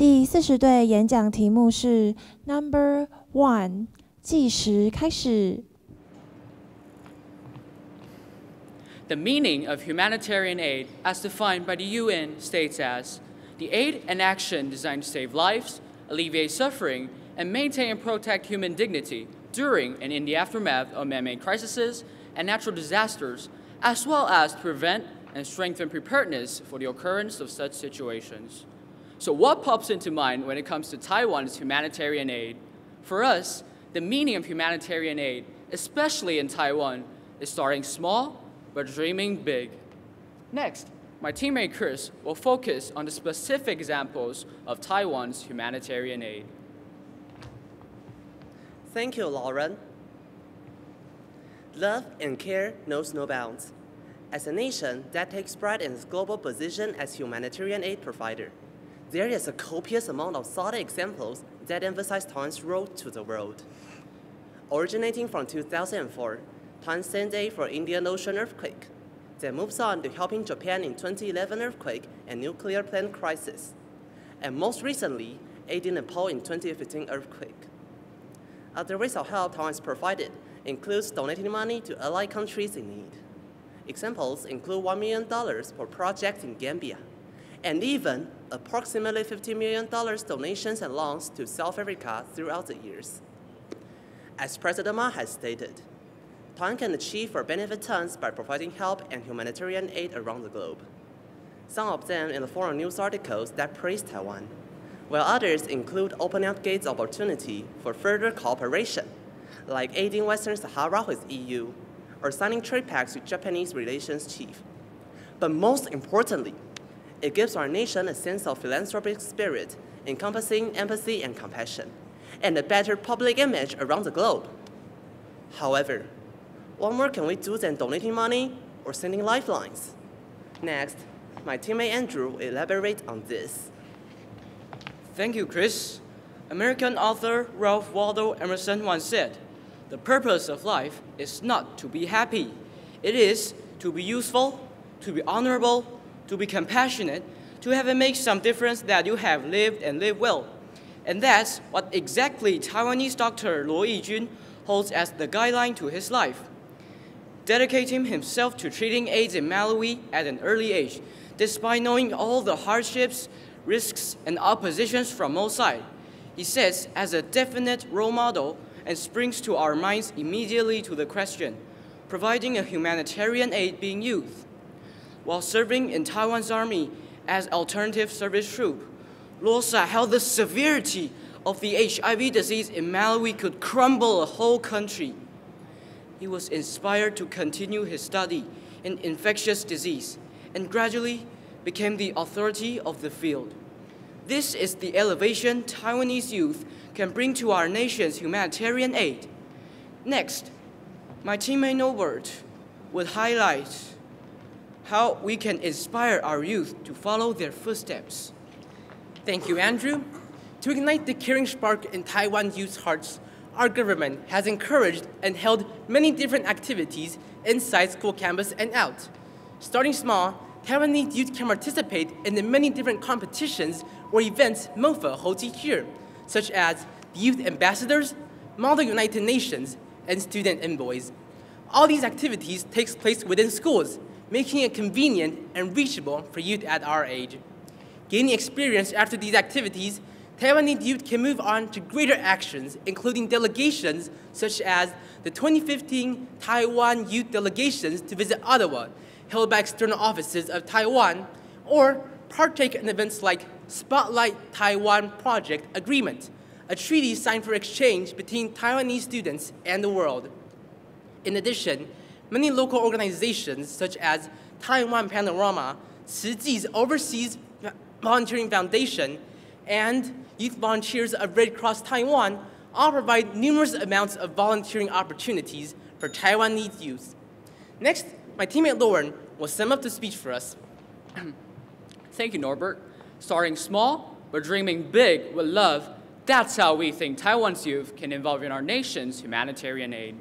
第四十对演讲题目是 Number One，计时开始。 The meaning of humanitarian aid, as defined by the UN, states as the aid and action designed to save lives, alleviate suffering, and maintain and protect human dignity during and in the aftermath of man made crises and natural disasters, as well as to prevent and strengthen preparedness for the occurrence of such situations. So, what pops into mind when it comes to Taiwan's humanitarian aid? For us, the meaning of humanitarian aid, especially in Taiwan, is starting small but dreaming big. Next, my teammate Chris will focus on the specific examples of Taiwan's humanitarian aid. Thank you, Lauren. Love and care knows no bounds. As a nation that takes pride in its global position as humanitarian aid provider, there is a copious amount of solid examples that emphasize Taiwan's role to the world. Originating from 2004, Taiwan sent aid for Indian Ocean earthquake, then moves on to helping Japan in 2011 earthquake and nuclear plant crisis, and most recently, aiding Nepal in 2015 earthquake. Other ways of help Taiwan provided includes donating money to allied countries in need. Examples include $1 million for projects in Gambia, and even approximately $50 million donations and loans to South Africa throughout the years. As President Ma has stated, Taiwan can achieve or benefit tons by providing help and humanitarian aid around the globe. Some of them in the foreign news articles that praise Taiwan, while others include opening up gates opportunity for further cooperation, like aiding Western Sahara with EU, or signing trade pacts with Japanese relations chief. But most importantly, it gives our nation a sense of philanthropic spirit encompassing empathy and compassion, and a better public image around the globe. However, what more can we do than donating money or sending lifelines? Next, my teammate Andrew will elaborate on this. Thank you, Chris. American author Ralph Waldo Emerson once said, The purpose of life is not to be happy, it is to be useful, to be honorable, to be compassionate, to have and make some difference that you have lived and live well. And that's what exactly Taiwanese doctor Luo Yijun holds as the guideline to his life. Dedicating himself to treating AIDS in Malawi at an early age, despite knowing all the hardships, risks, and oppositions from all sides, he sets as a definite role model and springs to our minds immediately to the question providing a humanitarian aid being used. While serving in Taiwan's army as alternative service troop, Losa held the severity of the HIV disease in Malawi could crumble a whole country. He was inspired to continue his study in infectious disease and gradually became the authority of the field. This is the elevation Taiwanese youth can bring to our nation's humanitarian aid. Next, my teammate Norbert will highlight how we can inspire our youth to follow their footsteps. Thank you, Andrew. To ignite the caring spark in Taiwan's youth hearts, our government has encouraged and held many different activities inside school campus and out. Starting small, Taiwanese youth can participate in the many different competitions or events MOFA holds each year, such as the Youth Ambassadors, Model United Nations, and Student Envoys. All these activities take place within schools, making it convenient and reachable for youth at our age. Gaining experience after these activities, Taiwanese youth can move on to greater actions, including delegations such as the 2015 Taiwan Youth Delegations to visit Ottawa, held by external offices of Taiwan, or partake in events like Spotlight Taiwan Project Agreement, a treaty signed for exchange between Taiwanese students and the world. In addition, many local organizations such as Taiwan Panorama, Tzu Chi's Overseas Volunteering Foundation, and Youth Volunteers of Red Cross Taiwan all provide numerous amounts of volunteering opportunities for Taiwanese youth. Next, my teammate Lauren will sum up the speech for us. Thank you, Norbert. Starting small, but dreaming big with love, that's how we think Taiwan's youth can involve in our nation's humanitarian aid.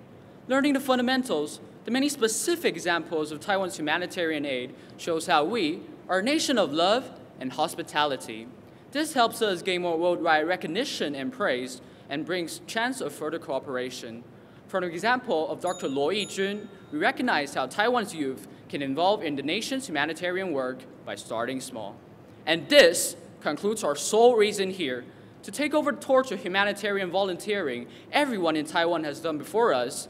Learning the fundamentals, the many specific examples of Taiwan's humanitarian aid shows how we are a nation of love and hospitality. This helps us gain more worldwide recognition and praise and brings chance of further cooperation. For an example of Dr. Luo Yijun, we recognize how Taiwan's youth can involve in the nation's humanitarian work by starting small. And this concludes our sole reason here to take over the torch of humanitarian volunteering everyone in Taiwan has done before us,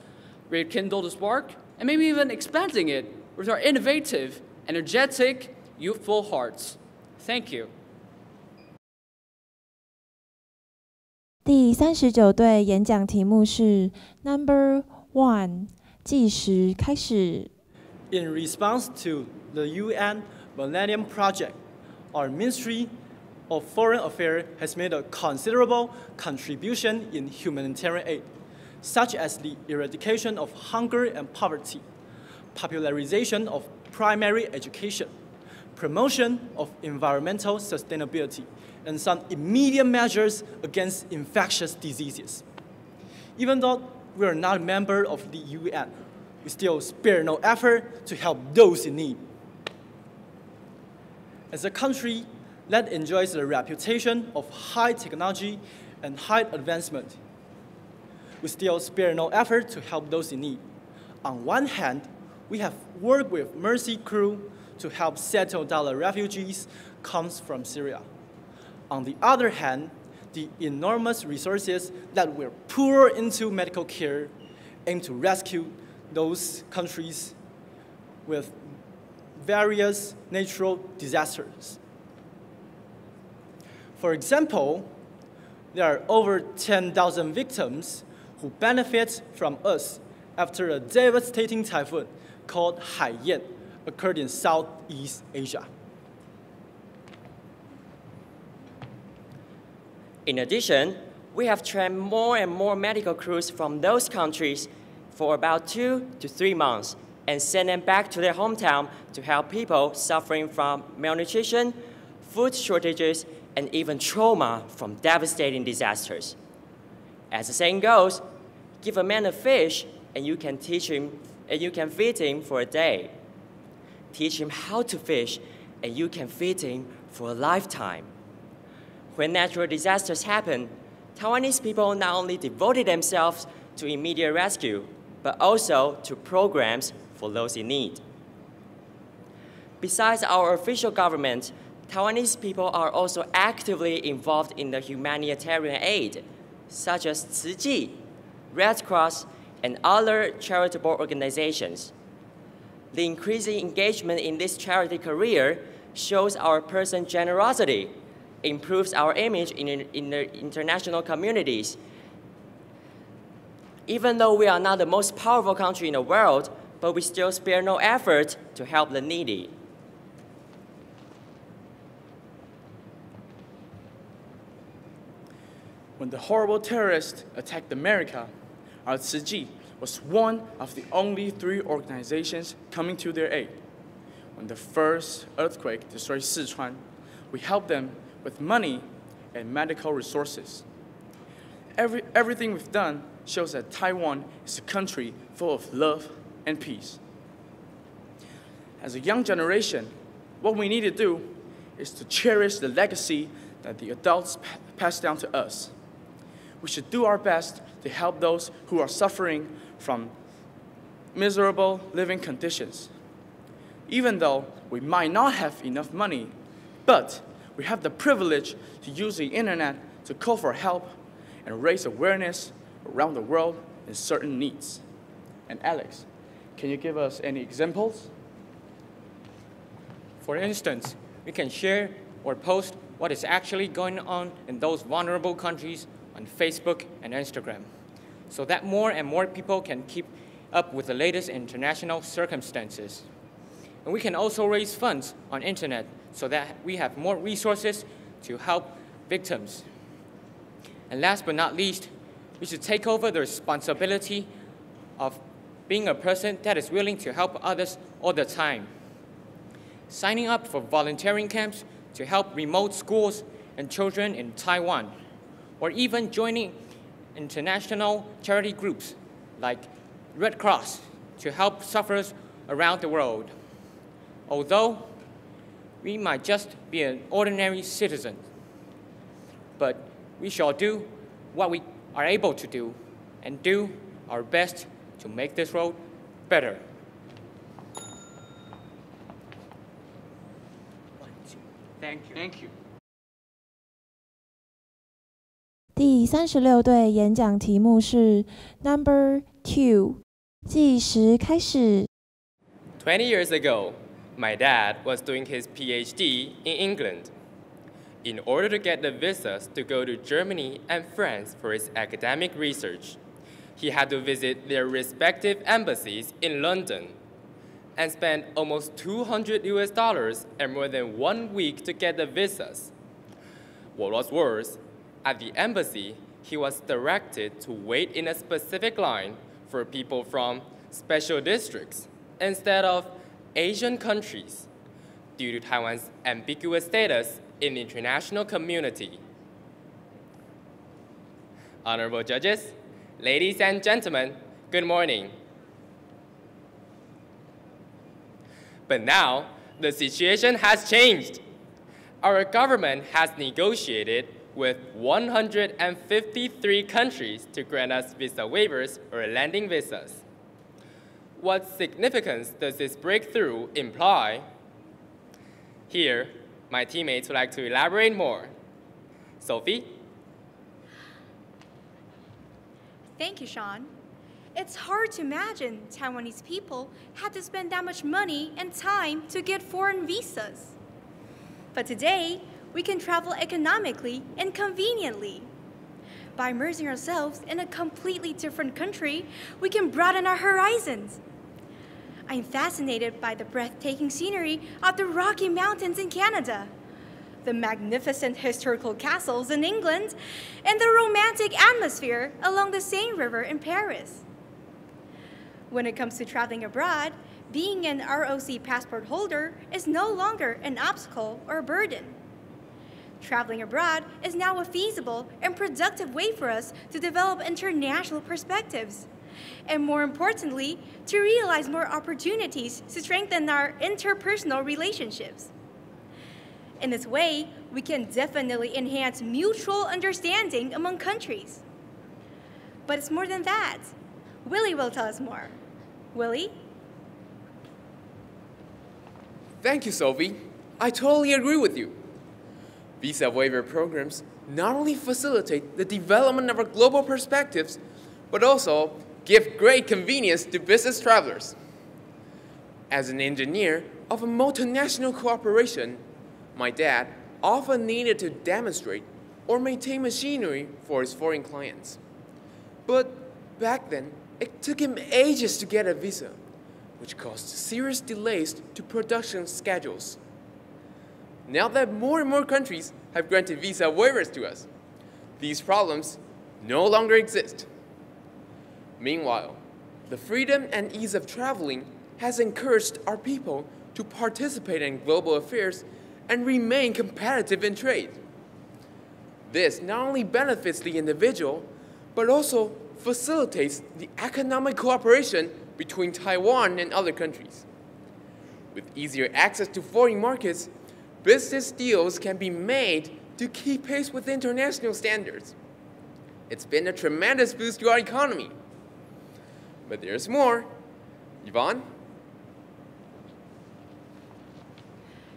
rekindle the spark, and maybe even expanding it with our innovative, energetic, youthful hearts. Thank you. 第三十九队演讲题目是 Number One，计时开始。 In response to the UN Millennium Project, our Ministry of Foreign Affairs has made a considerable contribution in humanitarian aid, such as the eradication of hunger and poverty, popularization of primary education, promotion of environmental sustainability, and some immediate measures against infectious diseases. Even though we are not a member of the UN, we still spare no effort to help those in need. As a country that enjoys the reputation of high technology and high advancement, we still spare no effort to help those in need. On one hand, we have worked with Mercy Corps to help settle the refugees comes from Syria. On the other hand, the enormous resources that were poured into medical care aim to rescue those countries with various natural disasters. For example, there are over 10,000 victims who benefit from us after a devastating typhoon called Haiyan occurred in Southeast Asia. In addition, we have trained more and more medical crews from those countries for about two to three months and sent them back to their hometown to help people suffering from malnutrition, food shortages, and even trauma from devastating disasters. As the saying goes, give a man a fish and you can teach him and you can feed him for a day. Teach him how to fish and you can feed him for a lifetime. When natural disasters happen, Taiwanese people not only devoted themselves to immediate rescue, but also to programs for those in need. Besides our official government, Taiwanese people are also actively involved in the humanitarian aid, such as Chi, Red Cross, and other charitable organizations. The increasing engagement in this charity career shows our person's generosity, improves our image in, in the international communities. Even though we are not the most powerful country in the world, but we still spare no effort to help the needy. When the horrible terrorists attacked America, our Tzu was one of the only three organizations coming to their aid. When the first earthquake destroyed Sichuan, we helped them with money and medical resources. Every, everything we've done shows that Taiwan is a country full of love and peace. As a young generation, what we need to do is to cherish the legacy that the adults pa- passed down to us. We should do our best to help those who are suffering from miserable living conditions. Even though we might not have enough money, but we have the privilege to use the internet to call for help and raise awareness around the world in certain needs. And Alex, can you give us any examples? For instance, we can share or post what is actually going on in those vulnerable countries on Facebook and Instagram so that more and more people can keep up with the latest international circumstances. And we can also raise funds on internet so that we have more resources to help victims. And last but not least, we should take over the responsibility of being a person that is willing to help others all the time. Signing up for volunteering camps to help remote schools and children in Taiwan, or even joining international charity groups like Red Cross to help sufferers around the world. Although we might just be an ordinary citizen, but we shall do what we are able to do and do our best to make this road better. Thank you. Thank you. 第三十六队演讲题目是 Number Two，计时开始。 20 years ago, my dad was doing his PhD in England. In order to get the visas to go to Germany and France for his academic research, he had to visit their respective embassies in London and spend almost 200 US dollars and more than one week to get the visas. What was worse, at the embassy, he was directed to wait in a specific line for people from special districts instead of Asian countries due to Taiwan's ambiguous status in the international community. Honorable judges, ladies and gentlemen, good morning. But now, the situation has changed. Our government has negotiated with 153 countries to grant us visa waivers or landing visas. What significance does this breakthrough imply? Here, my teammates would like to elaborate more. Sophie? Thank you, Sean. It's hard to imagine Taiwanese people had to spend that much money and time to get foreign visas. But today, we can travel economically and conveniently. By immersing ourselves in a completely different country, we can broaden our horizons. I'm fascinated by the breathtaking scenery of the Rocky Mountains in Canada, the magnificent historical castles in England, and the romantic atmosphere along the Seine River in Paris. When it comes to traveling abroad, being an ROC passport holder is no longer an obstacle or a burden. Traveling abroad is now a feasible and productive way for us to develop international perspectives. And more importantly, to realize more opportunities to strengthen our interpersonal relationships. In this way, we can definitely enhance mutual understanding among countries. But it's more than that. Willie will tell us more. Willie? Thank you, Sophie. I totally agree with you. Visa waiver programs not only facilitate the development of our global perspectives, but also give great convenience to business travelers. As an engineer of a multinational corporation, my dad often needed to demonstrate or maintain machinery for his foreign clients. But back then, it took him ages to get a visa, which caused serious delays to production schedules. Now that more and more countries have granted visa waivers to us, these problems no longer exist. Meanwhile, the freedom and ease of traveling has encouraged our people to participate in global affairs and remain competitive in trade. This not only benefits the individual, but also facilitates the economic cooperation between Taiwan and other countries. With easier access to foreign markets, business deals can be made to keep pace with international standards. It's been a tremendous boost to our economy. But there's more. Yvonne?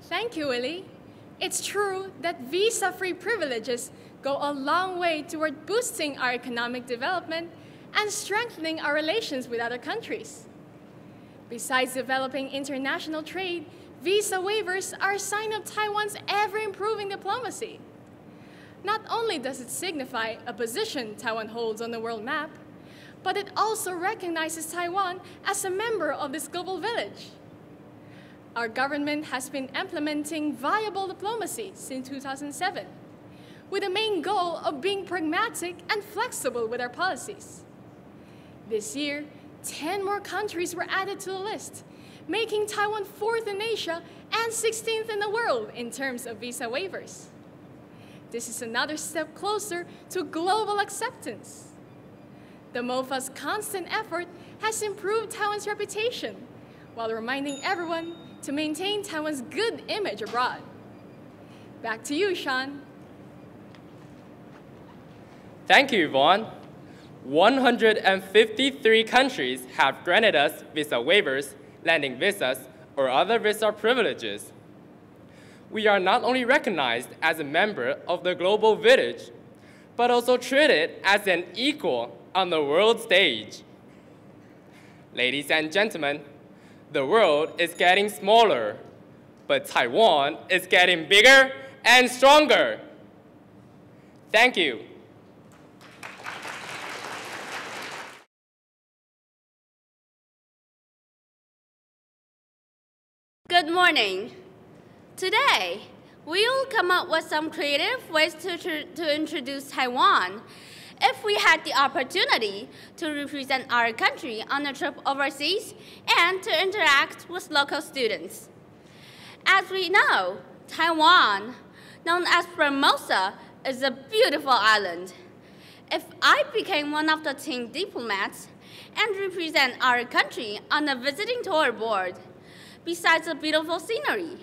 Thank you, Willie. It's true that visa free privileges go a long way toward boosting our economic development and strengthening our relations with other countries. Besides developing international trade, visa waivers are a sign of Taiwan's ever improving diplomacy. Not only does it signify a position Taiwan holds on the world map, but it also recognizes Taiwan as a member of this global village. Our government has been implementing viable diplomacy since 2007, with the main goal of being pragmatic and flexible with our policies. This year, 10 more countries were added to the list, making Taiwan fourth in Asia and 16th in the world in terms of visa waivers. This is another step closer to global acceptance. The MOFA's constant effort has improved Taiwan's reputation while reminding everyone to maintain Taiwan's good image abroad. Back to you, Sean. Thank you, Yvonne. 153 countries have granted us visa waivers, landing visas, or other visa privileges. We are not only recognized as a member of the global village, but also treated as an equal on the world stage. Ladies and gentlemen, the world is getting smaller, but Taiwan is getting bigger and stronger. Thank you. Good morning. Today, we will come up with some creative ways to, to introduce Taiwan if we had the opportunity to represent our country on a trip overseas and to interact with local students. As we know, Taiwan, known as Formosa, is a beautiful island. If I became one of the team diplomats and represent our country on a visiting tour board, besides the beautiful scenery,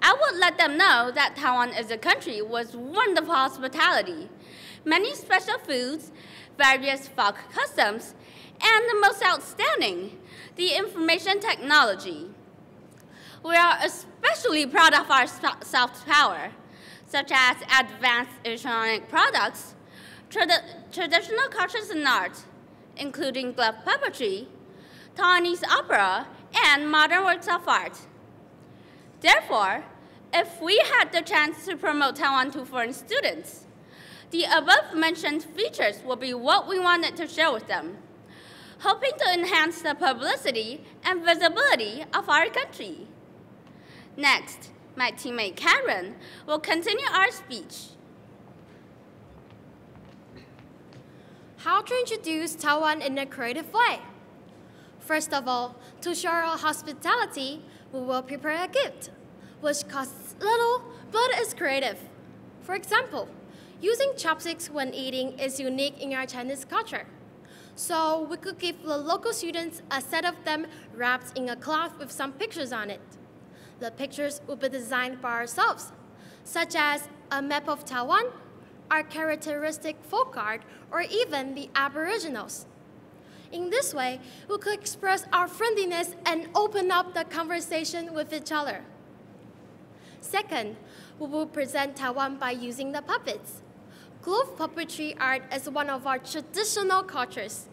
I would let them know that Taiwan is a country with wonderful hospitality, many special foods, various folk customs, and the most outstanding, the information technology. We are especially proud of our soft power, such as advanced electronic products, trad traditional cultures and art, including glove puppetry, Taiwanese opera, and modern works of art. Therefore, if we had the chance to promote Taiwan to foreign students, the above-mentioned features will be what we wanted to share with them, hoping to enhance the publicity and visibility of our country. Next, my teammate Karen will continue our speech. How to introduce Taiwan in a creative way? First of all, to show our hospitality, we will prepare a gift, which costs little but is creative. For example, using chopsticks when eating is unique in our Chinese culture. So we could give the local students a set of them wrapped in a cloth with some pictures on it. The pictures will be designed by ourselves, such as a map of Taiwan, our characteristic folk art, or even the Aboriginals. In this way, we could express our friendliness and open up the conversation with each other. Second, we will present Taiwan by using the puppets. Glove puppetry art is one of our traditional cultures.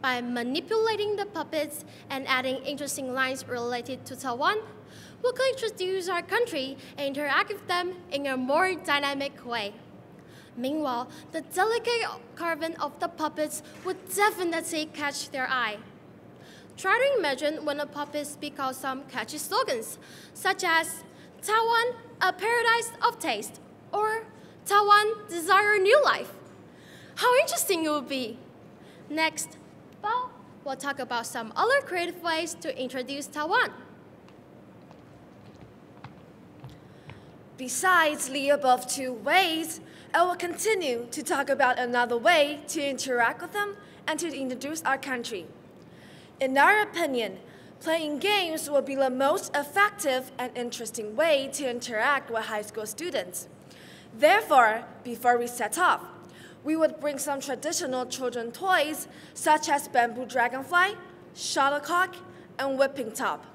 By manipulating the puppets and adding interesting lines related to Taiwan, we could introduce our country and interact with them in a more dynamic way. Meanwhile, the delicate carving of the puppets would definitely catch their eye. Try to imagine when a puppet speaks out some catchy slogans, such as Taiwan, a paradise of taste, or Taiwan, desire new life. How interesting it would be! Next, Bao will talk about some other creative ways to introduce Taiwan. Besides the above two ways, I will continue to talk about another way to interact with them and to introduce our country. In our opinion, playing games will be the most effective and interesting way to interact with high school students. Therefore, before we set off, we would bring some traditional children toys such as bamboo dragonfly, shuttlecock, and whipping top.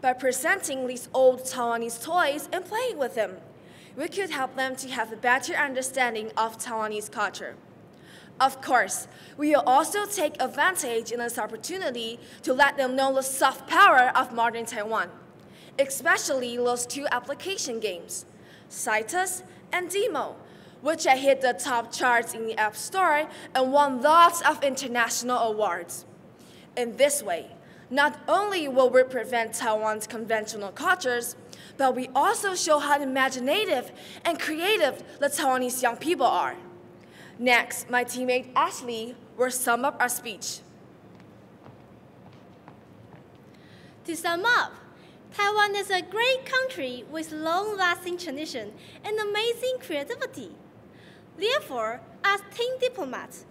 By presenting these old Taiwanese toys and playing with them, we could help them to have a better understanding of Taiwanese culture. Of course, we will also take advantage in this opportunity to let them know the soft power of modern Taiwan, especially those two application games, Cytus and Deemo, which have hit the top charts in the App Store and won lots of international awards. In this way, not only will we prevent Taiwan's conventional cultures, but we also show how imaginative and creative the Taiwanese young people are. Next, my teammate Ashley will sum up our speech. To sum up, Taiwan is a great country with long-lasting tradition and amazing creativity. Therefore, as team diplomats,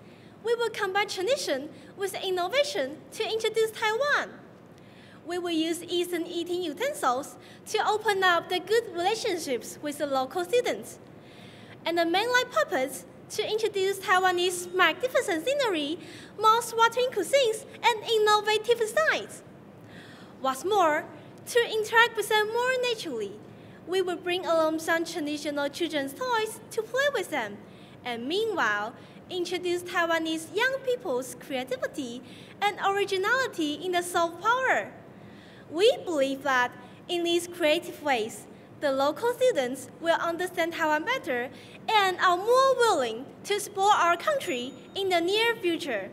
we will combine tradition with innovation to introduce Taiwan we will use Eastern eating utensils to open up the good relationships with the local students. And the mainline purpose to introduce Taiwanese magnificent scenery, mouth-watering cuisines, and innovative designs. What's more, to interact with them more naturally, we will bring along some traditional children's toys to play with them, and meanwhile, introduce Taiwanese young people's creativity and originality in the soft power. We believe that in these creative ways, the local students will understand Taiwan better and are more willing to support our country in the near future.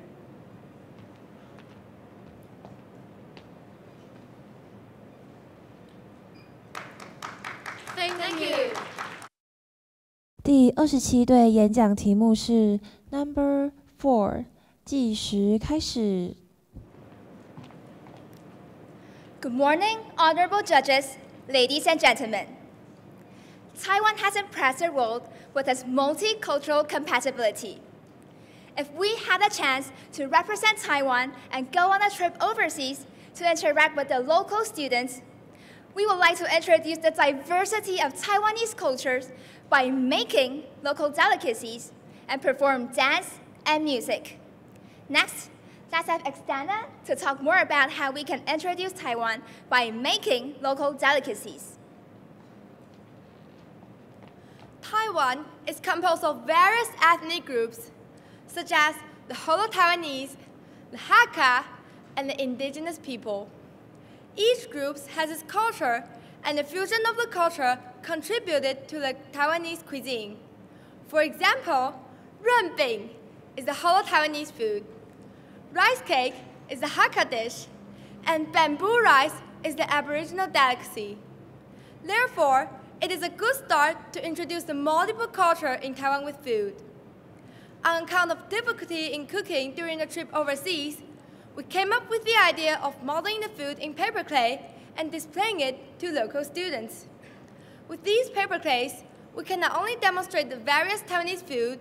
Thank you. 第二十七对演讲题目是 Number Four，计时开始。 Good morning, honorable judges, ladies and gentlemen. Taiwan has impressed the world with its multicultural compatibility. If we had a chance to represent Taiwan and go on a trip overseas to interact with the local students, we would like to introduce the diversity of Taiwanese cultures by making local delicacies and perform dance and music. Next, let's have Extana to talk more about how we can introduce Taiwan by making local delicacies. Taiwan is composed of various ethnic groups, such as the Holo Taiwanese, the Hakka, and the indigenous people. Each group has its culture, and the fusion of the culture contributed to the Taiwanese cuisine. For example, renbing is the Holo Taiwanese food, rice cake is the Hakka dish, and bamboo rice is the Aboriginal delicacy. Therefore, it is a good start to introduce the multiple culture in Taiwan with food. On account of difficulty in cooking during the trip overseas, we came up with the idea of modeling the food in paper clay and displaying it to local students. With these paper clays, we can not only demonstrate the various Taiwanese food,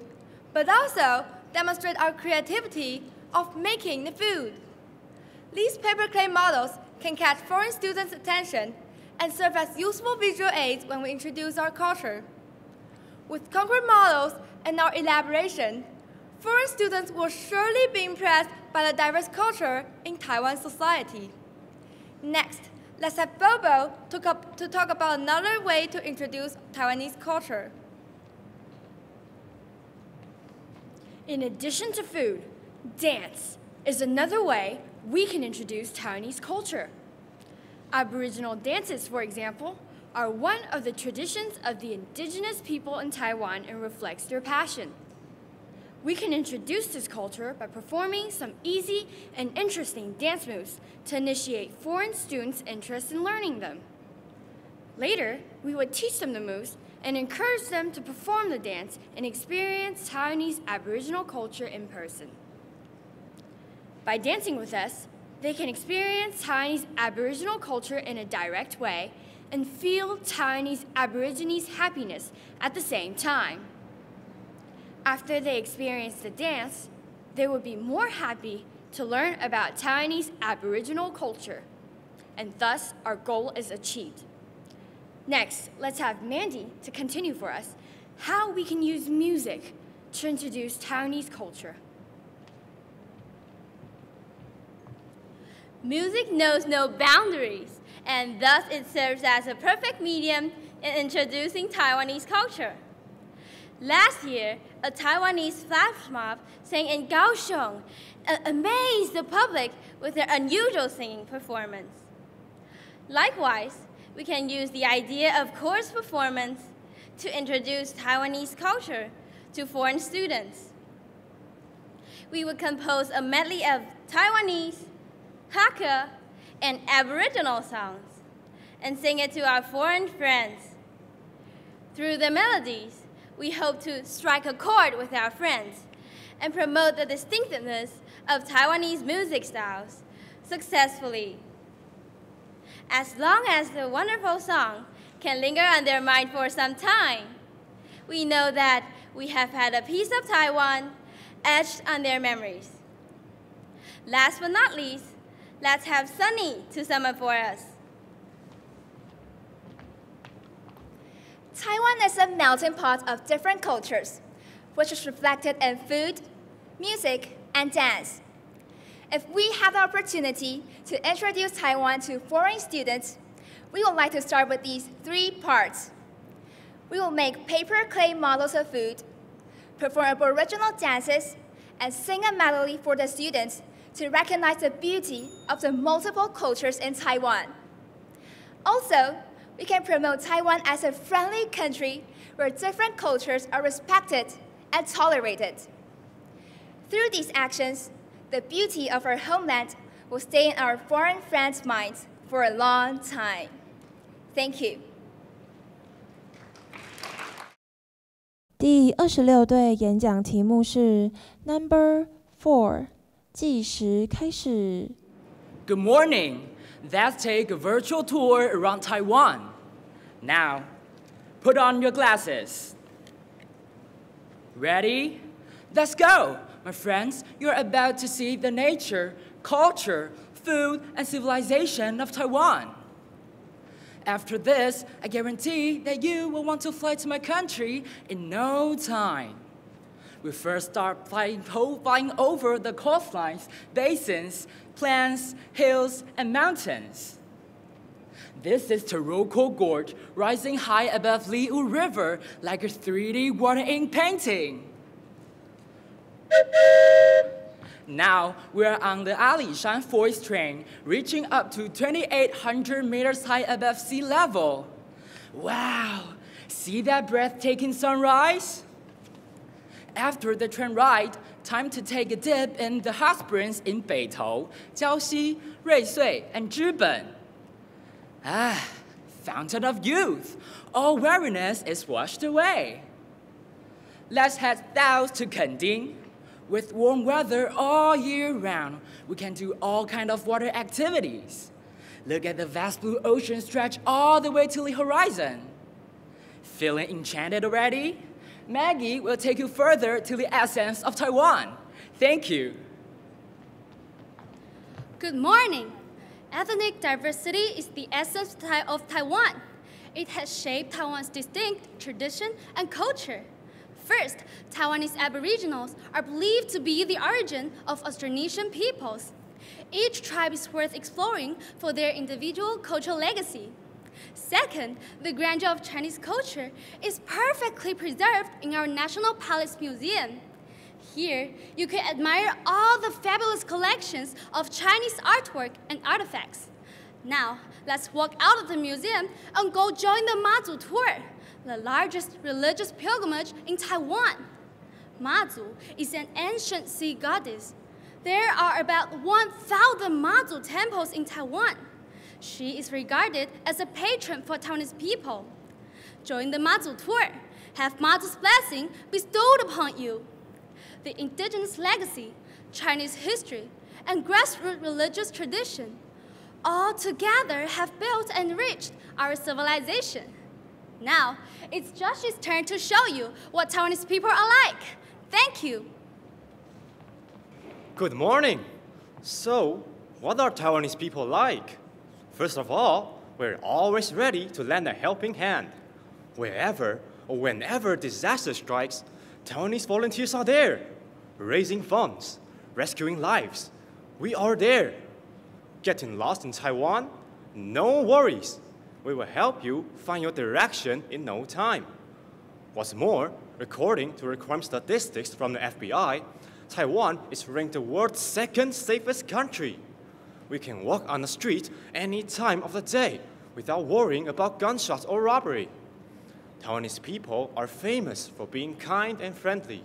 but also demonstrate our creativity of making the food. These paper clay models can catch foreign students' attention and serve as useful visual aids when we introduce our culture. With concrete models and our elaboration, foreign students will surely be impressed by the diverse culture in Taiwan society. Next, let's have Bobo to, to talk about another way to introduce Taiwanese culture. In addition to food, dance is another way we can introduce Taiwanese culture. Aboriginal dances, for example, are one of the traditions of the indigenous people in Taiwan and reflects their passion. We can introduce this culture by performing some easy and interesting dance moves to initiate foreign students' interest in learning them. Later, we would teach them the moves and encourage them to perform the dance and experience Taiwanese Aboriginal culture in person. By dancing with us, they can experience Taiwanese Aboriginal culture in a direct way and feel Taiwanese Aborigines' happiness at the same time. After they experience the dance, they will be more happy to learn about Taiwanese Aboriginal culture, and thus our goal is achieved. Next, let's have Mandy to continue for us how we can use music to introduce Taiwanese culture. Music knows no boundaries, and thus it serves as a perfect medium in introducing Taiwanese culture. Last year, a Taiwanese flash mob sang in Kaohsiung amazed the public with their unusual singing performance. Likewise, we can use the idea of chorus performance to introduce Taiwanese culture to foreign students. We would compose a medley of Taiwanese, Hakka, and Aboriginal songs and sing it to our foreign friends. Through the melodies, we hope to strike a chord with our friends and promote the distinctiveness of Taiwanese music styles successfully. As long as the wonderful song can linger on their mind for some time, we know that we have had a piece of Taiwan etched on their memories. Last but not least, let's have Sunny to sum up for us. Taiwan is a melting pot of different cultures. which is reflected in food, music, and dance. If we have the opportunity to introduce Taiwan to foreign students, we would like to start with these three parts. We will make paper clay models of food, perform aboriginal dances, and sing a melody for the students to recognize the beauty of the multiple cultures in Taiwan. Also, we can promote Taiwan as a friendly country where different cultures are respected and tolerated. Through these actions, the beauty of our homeland will stay in our foreign friends' minds for a long time. Thank you. 第二十六队演讲题目是 Number Four， 计时开始。 Good morning. Let's take a virtual tour around Taiwan. Now, put on your glasses. Ready? Let's go! My friends, you're about to see the nature, culture, food, and civilization of Taiwan. After this, I guarantee that you will want to fly to my country in no time. We first start flying, flying over the coastlines, basins, plains, hills, and mountains. This is Taroko Gorge, rising high above Liwu River like a 3D water ink painting. Now we're on the Alishan Forest Train, reaching up to 2,800 meters high above sea level. Wow! See that breathtaking sunrise? After the train ride, time to take a dip in the hot springs in Beitou, Jiaoxi, Ruisui, and Zhiben. Ah, fountain of youth. All weariness is washed away. Let's head south to Kending. With warm weather all year round, we can do all kind of water activities. Look at the vast blue ocean stretch all the way to the horizon. Feeling enchanted already? Maggie will take you further to the essence of Taiwan. Thank you. Good morning. Ethnic diversity is the essence of Taiwan. It has shaped Taiwan's distinct tradition and culture. First, Taiwanese Aboriginals are believed to be the origin of Austronesian peoples. Each tribe is worth exploring for their individual cultural legacy. Second, the grandeur of Chinese culture is perfectly preserved in our National Palace Museum. Here, you can admire all the fabulous collections of Chinese artwork and artifacts. Now, let's walk out of the museum and go join the Mazu tour, the largest religious pilgrimage in Taiwan. Mazu is an ancient sea goddess. There are about 1,000 Mazu temples in Taiwan. She is regarded as a patron for Taiwanese people. Join the Mazu tour. Have Mazu's blessing bestowed upon you. The indigenous legacy, Chinese history, and grassroots religious tradition all together have built and enriched our civilization. Now, it's Josh's turn to show you what Taiwanese people are like. Thank you. Good morning. So, what are Taiwanese people like? First of all, we're always ready to lend a helping hand. Wherever or whenever disaster strikes, Taiwanese volunteers are there, raising funds, rescuing lives. We are there. Getting lost in Taiwan? No worries. We will help you find your direction in no time. What's more, according to crime statistics from the FBI, Taiwan is ranked the world's second safest country. We can walk on the street any time of the day without worrying about gunshots or robbery. Taiwanese people are famous for being kind and friendly.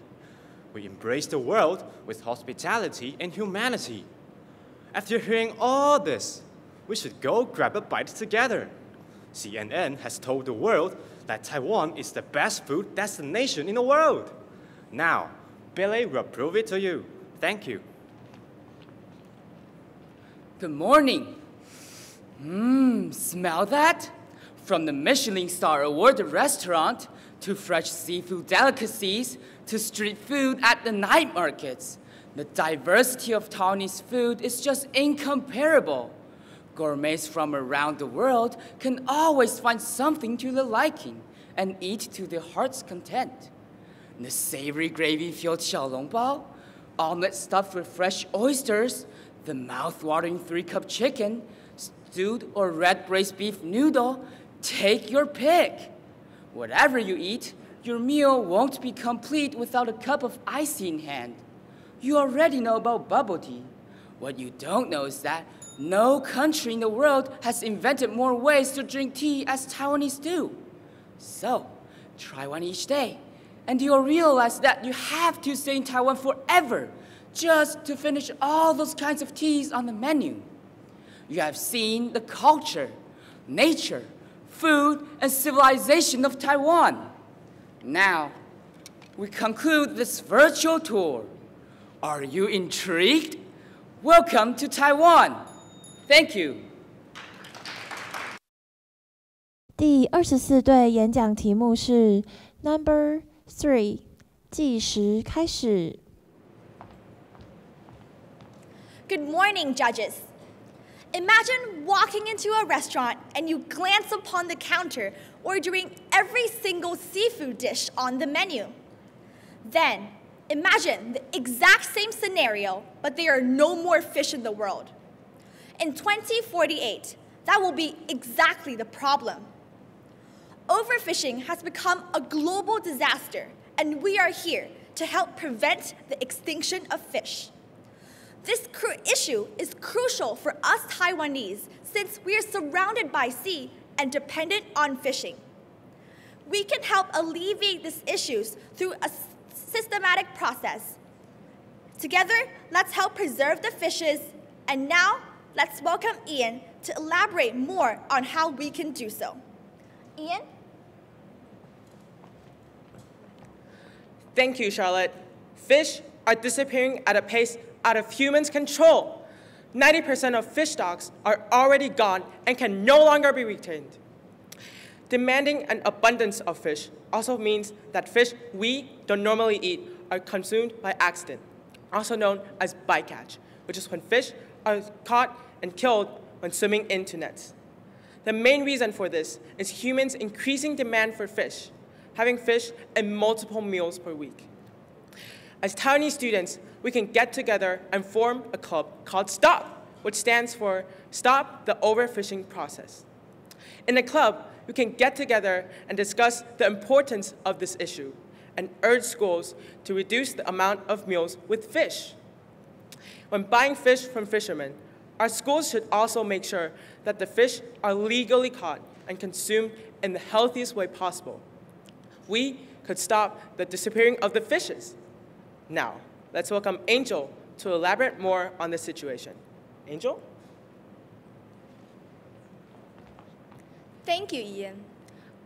We embrace the world with hospitality and humanity. After hearing all this, we should go grab a bite together. CNN has told the world that Taiwan is the best food destination in the world. Now, Billy will prove it to you. Thank you. Good morning. Mmm, smell that? From the Michelin Star Awarded restaurant to fresh seafood delicacies to street food at the night markets, the diversity of Taiwanese food is just incomparable. Gourmets from around the world can always find something to their liking and eat to their heart's content. The savory gravy filled xiaolongbao, omelet stuffed with fresh oysters, the mouth-watering three-cup chicken, stewed or red braised beef noodle, take your pick. Whatever you eat, your meal won't be complete without a cup of ice in hand. You already know about bubble tea. What you don't know is that no country in the world has invented more ways to drink tea as Taiwanese do. So, try one each day, and you'll realize that you have to stay in Taiwan forever just to finish all those kinds of teas on the menu. You have seen the culture, nature, food, and civilization of Taiwan. Now, we conclude this virtual tour. Are you intrigued? Welcome to Taiwan. Thank you. 第二十四对演讲题目是 Number Three，计时开始。 Good morning, judges. Imagine walking into a restaurant and you glance upon the counter, ordering every single seafood dish on the menu. Then, imagine the exact same scenario, but there are no more fish in the world. In 2048, that will be exactly the problem. Overfishing has become a global disaster, and we are here to help prevent the extinction of fish. Issue is crucial for us Taiwanese since we are surrounded by sea and dependent on fishing. We can help alleviate these issues through a systematic process. Together, let's help preserve the fishes. And now, let's welcome Ian to elaborate more on how we can do so. Ian? Thank you, Charlotte. Fish are disappearing at a pace out of humans' control. 90% of fish stocks are already gone and can no longer be retained. Demanding an abundance of fish also means that fish we don't normally eat are consumed by accident, also known as bycatch, which is when fish are caught and killed when swimming into nets. The main reason for this is humans' increasing demand for fish, having fish in multiple meals per week. As Taiwanese students, we can get together and form a club called STOP, which stands for Stop the Overfishing Process. In the club, we can get together and discuss the importance of this issue and urge schools to reduce the amount of meals with fish. When buying fish from fishermen, our schools should also make sure that the fish are legally caught and consumed in the healthiest way possible. We could stop the disappearing of the fishes. Now, let's welcome Angel to elaborate more on the situation. Angel? Thank you, Ian.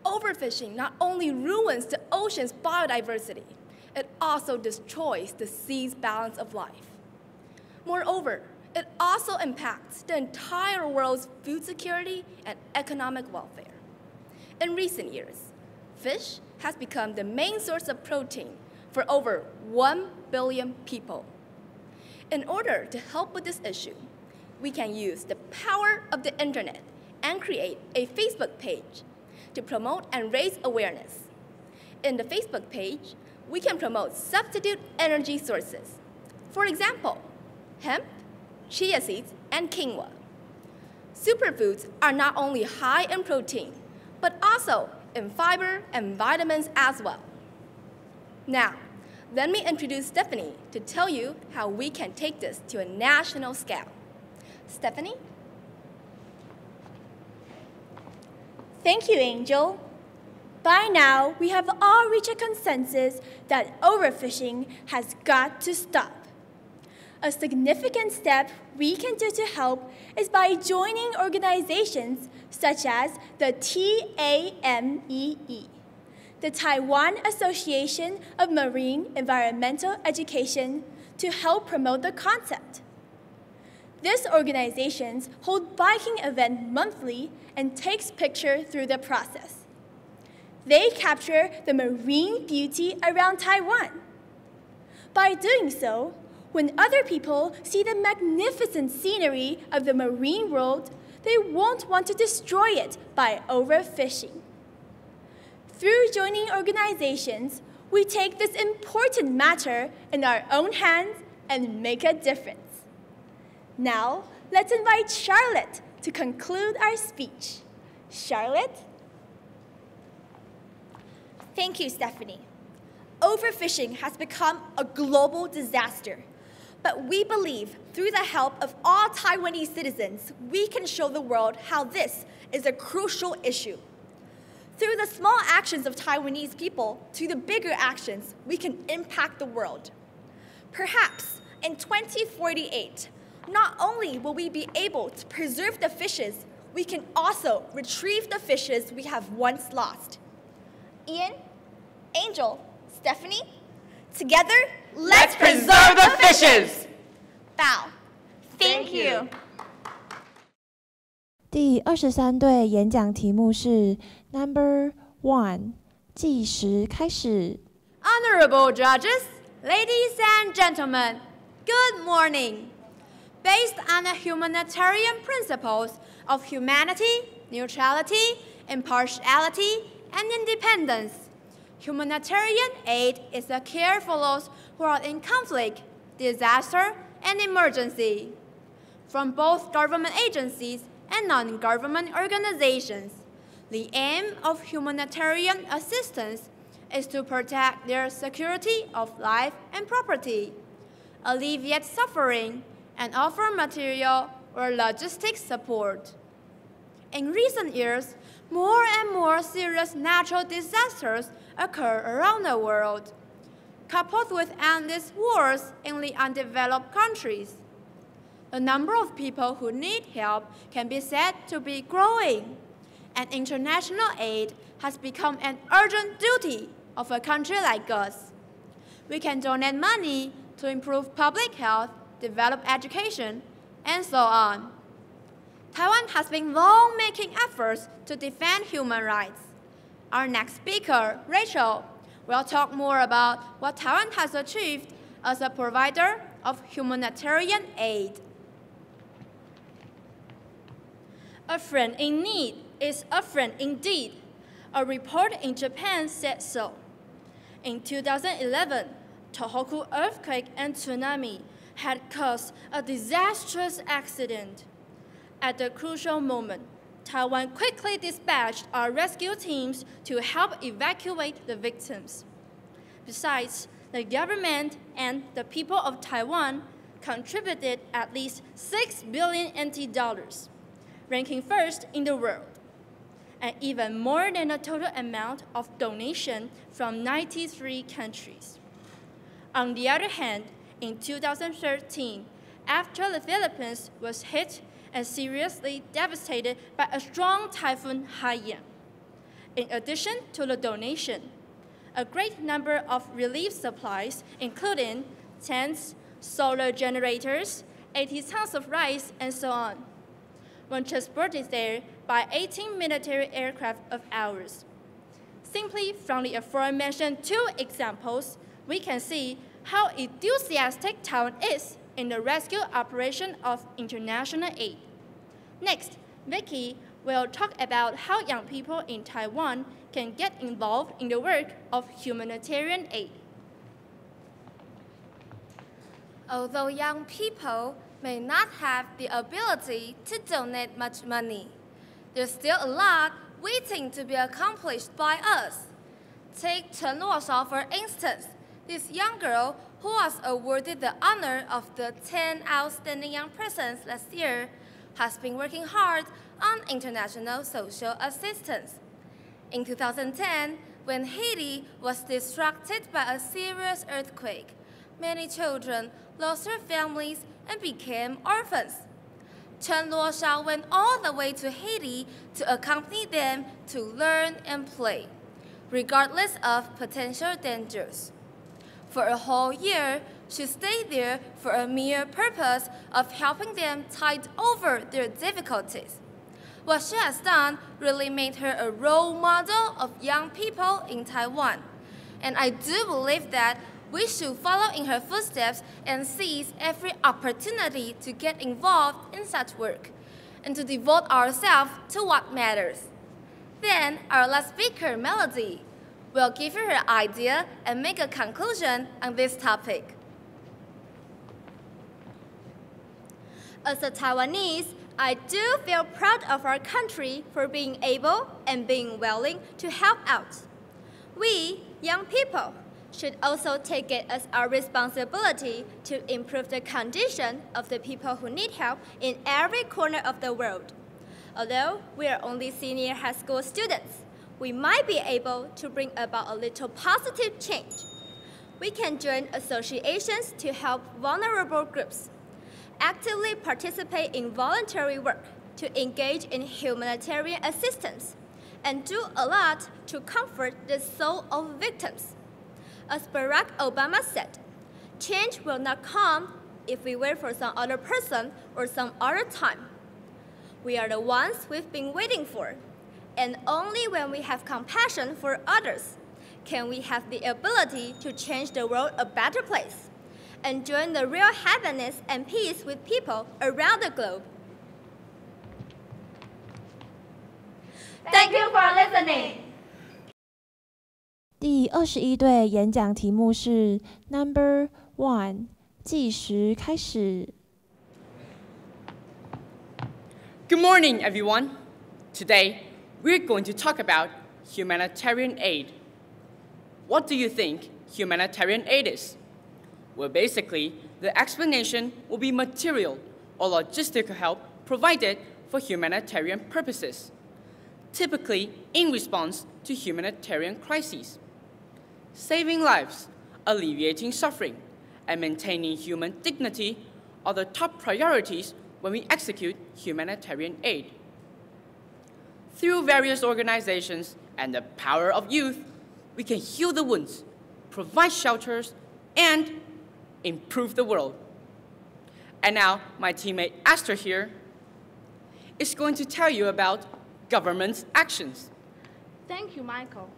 Overfishing not only ruins the ocean's biodiversity, it also destroys the sea's balance of life. Moreover, it also impacts the entire world's food security and economic welfare. In recent years, fish has become the main source of protein for over 1 billion people. In order to help with this issue, we can use the power of the internet and create a Facebook page to promote and raise awareness. In the Facebook page, we can promote substitute energy sources. For example, hemp, chia seeds, and quinoa. Superfoods are not only high in protein, but also in fiber and vitamins as well. Now, let me introduce Stephanie to tell you how we can take this to a national scale. Stephanie? Thank you, Angel. By now, we have all reached a consensus that overfishing has got to stop. A significant step we can do to help is by joining organizations such as the TAMEE, the Taiwan Association of Marine Environmental Education, to help promote the concept. These organizations hold biking event monthly and takes picture through the process. They capture the marine beauty around Taiwan. By doing so, when other people see the magnificent scenery of the marine world, they won't want to destroy it by overfishing. Through joining organizations, we take this important matter in our own hands and make a difference. Now, let's invite Charlotte to conclude our speech. Charlotte? Thank you, Stephanie. Overfishing has become a global disaster. But we believe through the help of all Taiwanese citizens, we can show the world how this is a crucial issue. Through the small actions of Taiwanese people to the bigger actions, we can impact the world. Perhaps in 2048, not only will we be able to preserve the fishes, we can also retrieve the fishes we have once lost. Ian, Angel, Stephanie, together, let's, preserve the fishes! Bow. Thank you. 第二十三队演讲题目是 Number One，计时开始。 Honorable judges, ladies and gentlemen, good morning. Based on the humanitarian principles of humanity, neutrality, impartiality, and independence, humanitarian aid is a care for those who are in conflict, disaster, and emergency. From both government agencies and non-government organizations, the aim of humanitarian assistance is to protect their security of life and property, alleviate suffering, and offer material or logistics support. In recent years, more and more serious natural disasters occur around the world, coupled with endless wars in the undeveloped countries. The number of people who need help can be said to be growing, and international aid has become an urgent duty of a country like us. We can donate money to improve public health, develop education, and so on. Taiwan has been long making efforts to defend human rights. Our next speaker, Rachel, will talk more about what Taiwan has achieved as a provider of humanitarian aid. A friend in need is a friend indeed. A report in Japan said so. In 2011, Tohoku earthquake and tsunami had caused a disastrous accident. At the crucial moment, Taiwan quickly dispatched our rescue teams to help evacuate the victims. Besides, the government and the people of Taiwan contributed at least 6 billion NT dollars, ranking first in the world, and even more than the total amount of donation from 93 countries. On the other hand, in 2013, after the Philippines was hit and seriously devastated by a strong typhoon Haiyan. In addition to the donation, a great number of relief supplies, including tents, solar generators, 80 tons of rice, and so on, were transported there by 18 military aircraft of ours. Simply from the aforementioned two examples, we can see how enthusiastic Taiwan is in the rescue operation of international aid. Next, Vicky will talk about how young people in Taiwan can get involved in the work of humanitarian aid. Although young people may not have the ability to donate much money, there's still a lot waiting to be accomplished by us. Take Chen Luoshao for instance, this young girl who was awarded the honor of the 10 Outstanding Young Persons last year has been working hard on international social assistance. In 2010, when Haiti was disrupted by a serious earthquake, many children lost their families and became orphans. Chen Luoshao went all the way to Haiti to accompany them to learn and play, regardless of potential dangers. For a whole year, she stayed there for a mere purpose of helping them tide over their difficulties. What she has done really made her a role model of young people in Taiwan. And I do believe that we should follow in her footsteps and seize every opportunity to get involved in such work and to devote ourselves to what matters. Then, our last speaker, Melody, will give you her idea and make a conclusion on this topic. As a Taiwanese, I do feel proud of our country for being able and being willing to help out. We, young people, should also take it as our responsibility to improve the condition of the people who need help in every corner of the world. Although we are only senior high school students, we might be able to bring about a little positive change. We can join associations to help vulnerable groups, actively participate in voluntary work to engage in humanitarian assistance, and do a lot to comfort the soul of victims. As Barack Obama said, change will not come if we wait for some other person or some other time. We are the ones we've been waiting for, and only when we have compassion for others can we have the ability to change the world a better place and join the real happiness and peace with people around the globe. Thank you for listening. 第二十一队演讲题目是 Number One，计时开始。 Good morning, everyone. Today, we're going to talk about humanitarian aid. What do you think humanitarian aid is? Well, basically, the explanation will be material or logistical help provided for humanitarian purposes, typically in response to humanitarian crises. Saving lives, alleviating suffering, and maintaining human dignity are the top priorities when we execute humanitarian aid. Through various organizations and the power of youth, we can heal the wounds, provide shelters, and improve the world. And now, my teammate Esther here is going to tell you about government's actions. Thank you, Michael.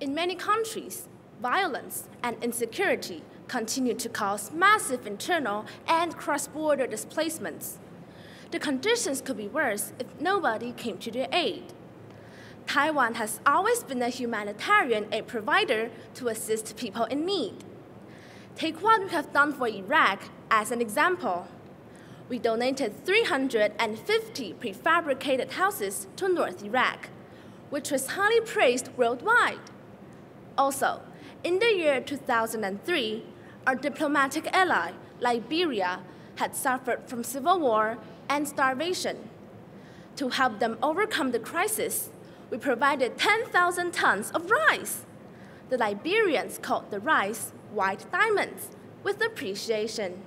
In many countries, violence and insecurity continue to cause massive internal and cross border displacements. The conditions could be worse if nobody came to their aid. Taiwan has always been a humanitarian aid provider to assist people in need. Take what we have done for Iraq as an example. We donated 350 prefabricated houses to North Iraq, which was highly praised worldwide. Also, in the year 2003, our diplomatic ally, Liberia, had suffered from civil war and starvation. To help them overcome the crisis, we provided 10,000 tons of rice. The Liberians called the rice white diamonds with appreciation.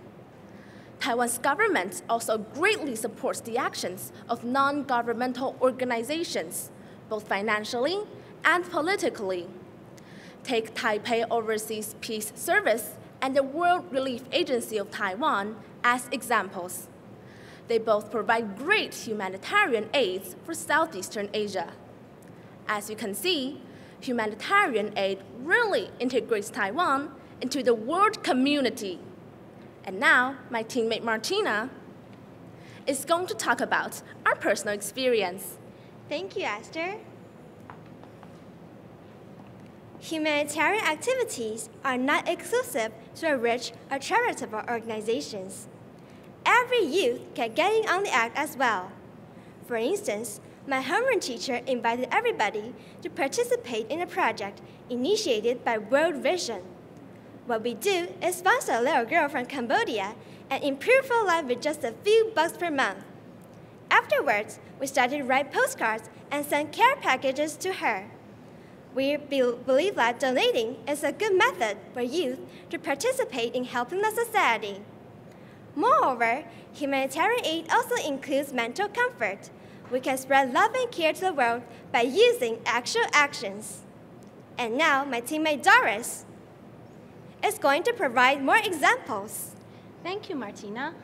Taiwan's government also greatly supports the actions of non governmental organizations, both financially and politically. Take Taipei Overseas Peace Service and the World Relief Agency of Taiwan as examples. They both provide great humanitarian aids for Southeastern Asia. As you can see, humanitarian aid really integrates Taiwan into the world community. And now, my teammate Martina is going to talk about our personal experience. Thank you, Esther. Humanitarian activities are not exclusive to rich or charitable organizations. Every youth can get in on the act as well. For instance, my homeroom teacher invited everybody to participate in a project initiated by World Vision. What we do is sponsor a little girl from Cambodia and improve her life with just a few bucks per month. Afterwards, we started to write postcards and send care packages to her. We be believe that donating is a good method for youth to participate in helping the society. Moreover, humanitarian aid also includes mental comfort. We can spread love and care to the world by using actual actions. And now, my teammate Doris is going to provide more examples. Thank you, Martina.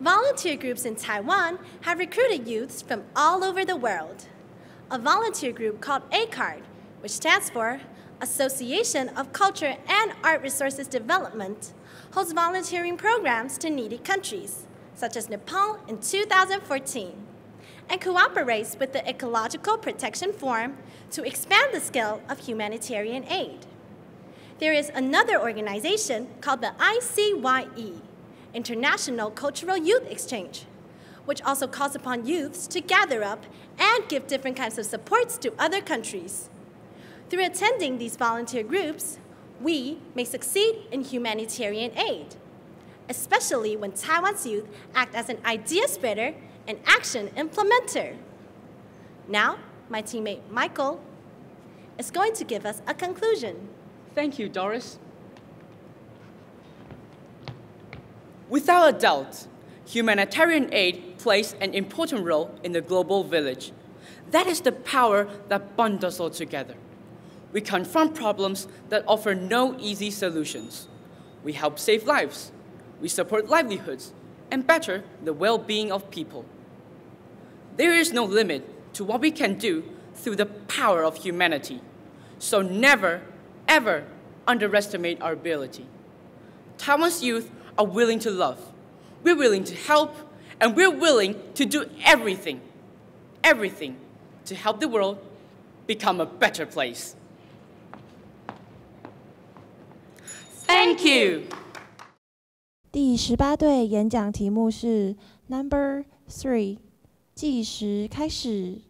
Volunteer groups in Taiwan have recruited youths from all over the world. A volunteer group called ACARD, which stands for Association of Culture and Art Resources Development, holds volunteering programs to needy countries, such as Nepal in 2014. and cooperates with the Ecological Protection Forum to expand the scale of humanitarian aid. There is another organization called the ICYE, International Cultural Youth Exchange, which also calls upon youths to gather up and give different kinds of supports to other countries. Through attending these volunteer groups, we may succeed in humanitarian aid, especially when Taiwan's youth act as an idea spreader and action implementer. Now, my teammate Michael is going to give us a conclusion. Thank you, Doris. Without a doubt, humanitarian aid plays an important role in the global village. That is the power that bonds us all together. We confront problems that offer no easy solutions. We help save lives. We support livelihoods and better the well being of people. There is no limit to what we can do through the power of humanity. So never, ever underestimate our ability. Taiwan's youth are willing to love, we're willing to help, and we're willing to do everything, everything to help the world become a better place. Thank you. 第十八队演讲题目是 Number Three，计时开始。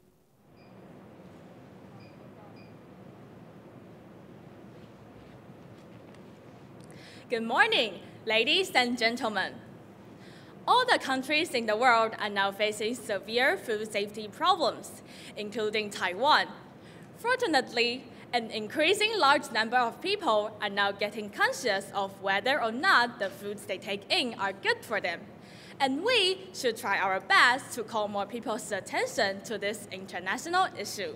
Good morning, ladies and gentlemen. All the countries in the world are now facing severe food safety problems, including Taiwan. Fortunately, an increasing large number of people are now getting conscious of whether or not the foods they take in are good for them. And we should try our best to call more people's attention to this international issue.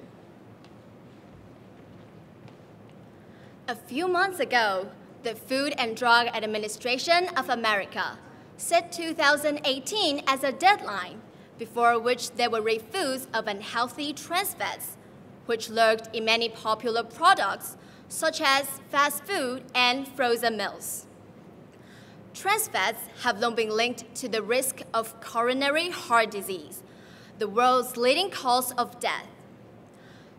A few months ago, the Food and Drug Administration of America set 2018 as a deadline before which there were foods of unhealthy trans fats, which lurked in many popular products such as fast food and frozen meals. Trans fats have long been linked to the risk of coronary heart disease, the world's leading cause of death.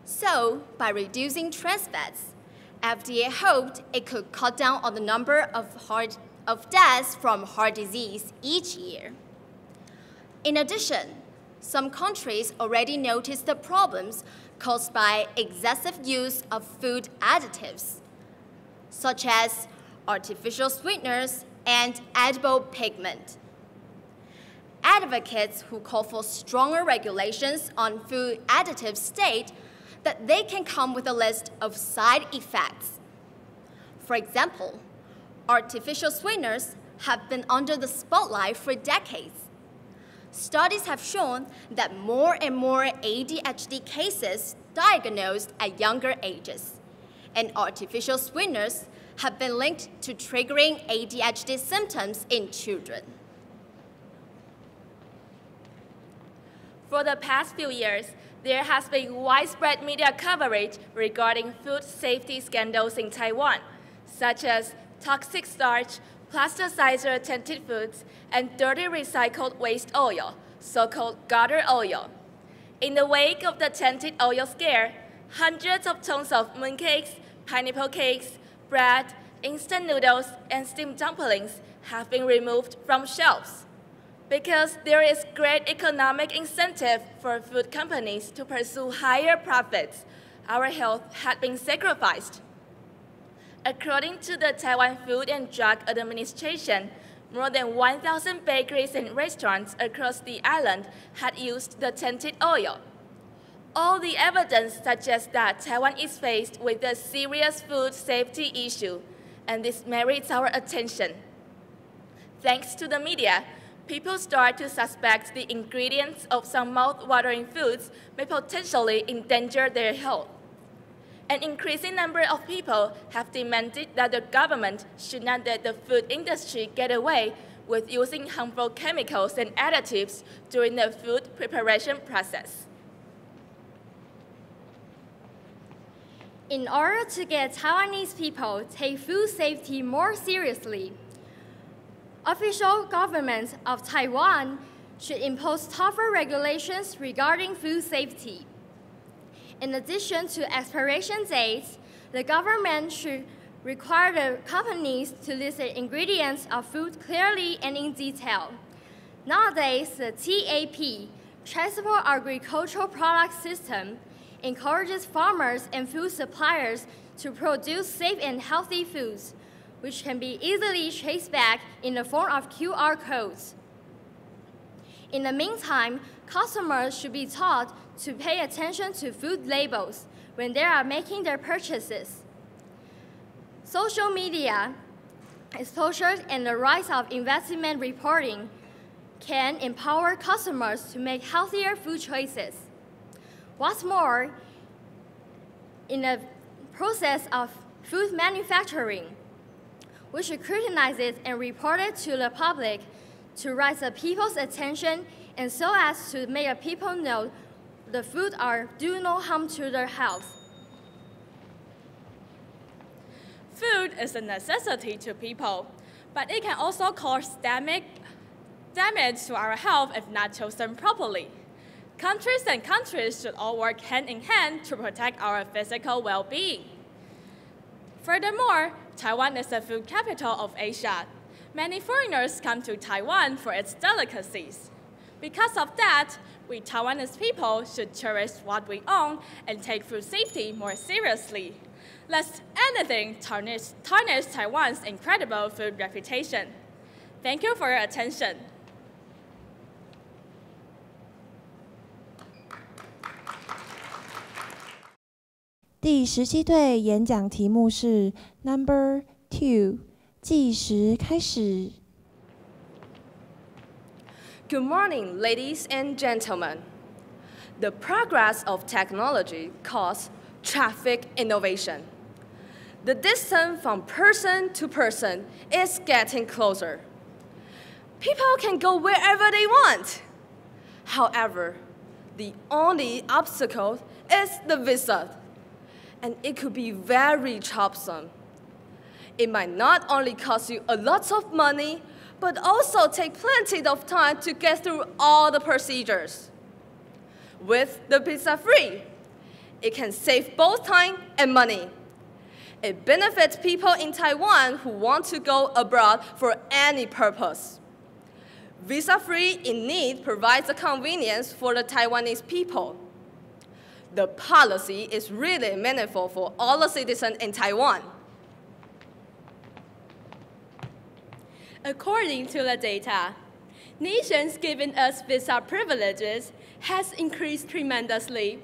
So, by reducing trans fats, FDA hoped it could cut down on the number of, heart, of deaths from heart disease each year. In addition, some countries already noticed the problems caused by excessive use of food additives, such as artificial sweeteners and edible pigment. Advocates who call for stronger regulations on food additives state that they can come with a list of side effects. For example, artificial sweeteners have been under the spotlight for decades. Studies have shown that more and more ADHD cases diagnosed at younger ages, and artificial sweeteners have been linked to triggering ADHD symptoms in children. For the past few years, there has been widespread media coverage regarding food safety scandals in Taiwan, such as toxic starch, plasticizer tainted foods, and dirty recycled waste oil, so-called gutter oil. In the wake of the tainted oil scare, hundreds of tons of mooncakes, pineapple cakes, bread, instant noodles, and steamed dumplings have been removed from shelves. Because there is great economic incentive for food companies to pursue higher profits, our health had been sacrificed. According to the Taiwan Food and Drug Administration, more than 1,000 bakeries and restaurants across the island had used the tainted oil. All the evidence suggests that Taiwan is faced with a serious food safety issue, and this merits our attention. Thanks to the media, people start to suspect the ingredients of some mouth-watering foods may potentially endanger their health. An increasing number of people have demanded that the government should not let the food industry get away with using harmful chemicals and additives during the food preparation process. In order to get Taiwanese people take food safety more seriously, official governments of Taiwan should impose tougher regulations regarding food safety. In addition to expiration dates, the government should require the companies to list the ingredients of food clearly and in detail. Nowadays, the TAP, Traceable Agricultural Product System, encourages farmers and food suppliers to produce safe and healthy foods, which can be easily traced back in the form of QR codes. In the meantime, customers should be taught to pay attention to food labels when they are making their purchases. Social media, exposure, and the rise of investment reporting can empower customers to make healthier food choices. What's more, in the process of food manufacturing, we should scrutinize it and report it to the public to raise the people's attention and so as to make the people know the food are do no harm to their health. Food is a necessity to people, but it can also cause damage, damage to our health if not chosen properly. Countries and countries should all work hand in hand to protect our physical well-being. Furthermore, Taiwan is the food capital of Asia. Many foreigners come to Taiwan for its delicacies. Because of that, we Taiwanese people should cherish what we own and take food safety more seriously. Lest anything tarnish, tarnish Taiwan's incredible food reputation. Thank you for your attention. 第十七队演讲题目是 Number Two，计时开始。 Good morning, ladies and gentlemen. The progress of technology causes traffic innovation. The distance from person to person is getting closer. People can go wherever they want. However, the only obstacle is the visa and it could be very troublesome. It might not only cost you a lot of money, but also take plenty of time to get through all the procedures. With the visa free, it can save both time and money. It benefits people in Taiwan who want to go abroad for any purpose. Visa free in need provides a convenience for the Taiwanese people the policy is really meaningful for all the citizens in Taiwan. According to the data, nations giving us visa privileges has increased tremendously,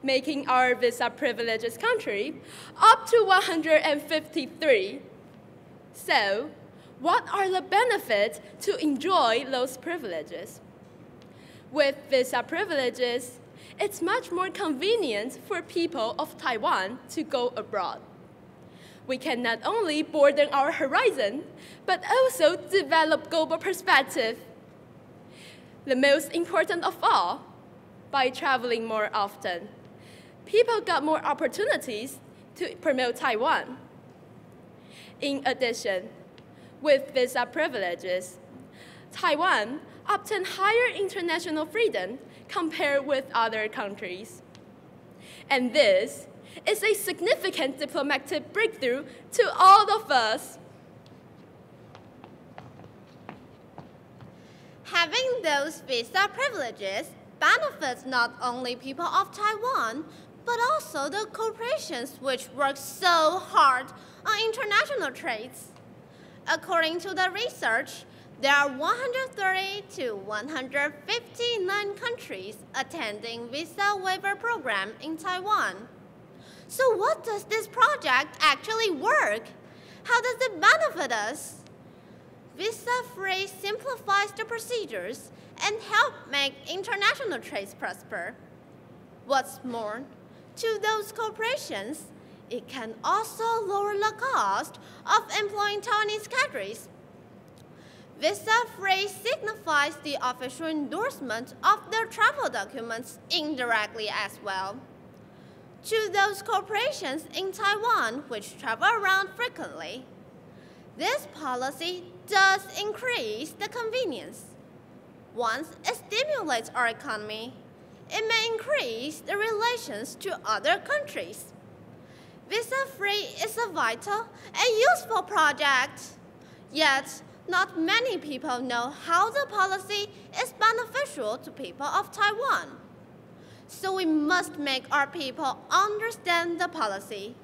making our visa privileges country up to 153. So, what are the benefits to enjoy those privileges? With visa privileges, it's much more convenient for people of Taiwan to go abroad. We can not only broaden our horizon, but also develop global perspective. The most important of all, by traveling more often, people got more opportunities to promote Taiwan. In addition, with visa privileges, Taiwan obtained higher international freedom compared with other countries. And this is a significant diplomatic breakthrough to all of us. Having those visa privileges benefits not only people of Taiwan, but also the corporations which work so hard on international trades. According to the research, there are 130 to 159 countries attending visa waiver program in Taiwan. So what does this project actually work? How does it benefit us? Visa-free simplifies the procedures and help make international trade prosper. What's more, to those corporations, it can also lower the cost of employing Taiwanese cadres Visa Free signifies the official endorsement of their travel documents indirectly as well. To those corporations in Taiwan which travel around frequently, this policy does increase the convenience. once it stimulates our economy, it may increase the relations to other countries. Visa free is a vital and useful project. Yet, not many people know how the policy is beneficial to people of Taiwan. So we must make our people understand the policy,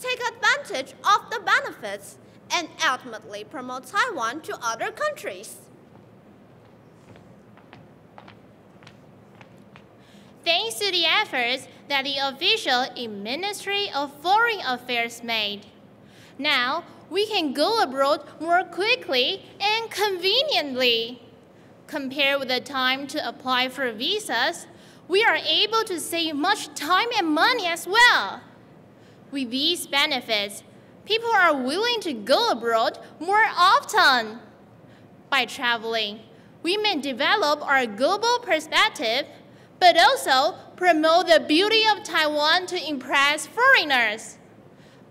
take advantage of the benefits, and ultimately promote Taiwan to other countries. Thanks to the efforts that the official in Ministry of Foreign Affairs made. Now, we can go abroad more quickly and conveniently. Compared with the time to apply for visas, we are able to save much time and money as well. With these benefits, people are willing to go abroad more often. By traveling, we may develop our global perspective, but also promote the beauty of Taiwan to impress foreigners.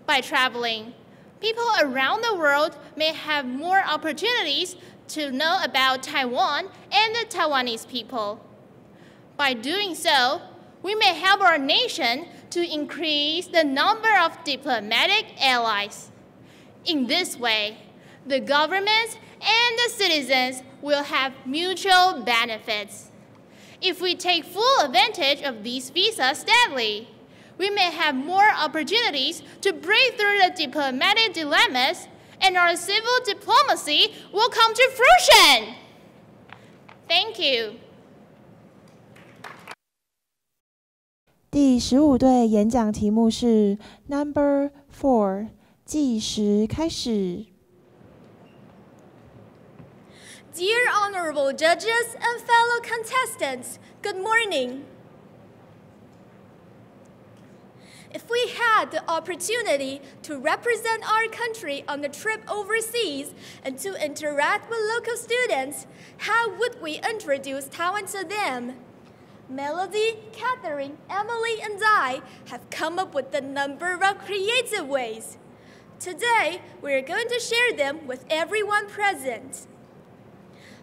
By traveling, people around the world may have more opportunities to know about Taiwan and the Taiwanese people. By doing so, we may help our nation to increase the number of diplomatic allies. In this way, the governments and the citizens will have mutual benefits. If we take full advantage of these visas steadily, we may have more opportunities to break through the diplomatic dilemmas and our civil diplomacy will come to fruition. Thank you. 第十五队演讲题目是 Number Four，计时开始。Dear honorable judges and fellow contestants, good morning. If we had the opportunity to represent our country on a trip overseas and to interact with local students, how would we introduce Taiwan to them? Melody, Catherine, Emily, and I have come up with a number of creative ways. Today, we are going to share them with everyone present.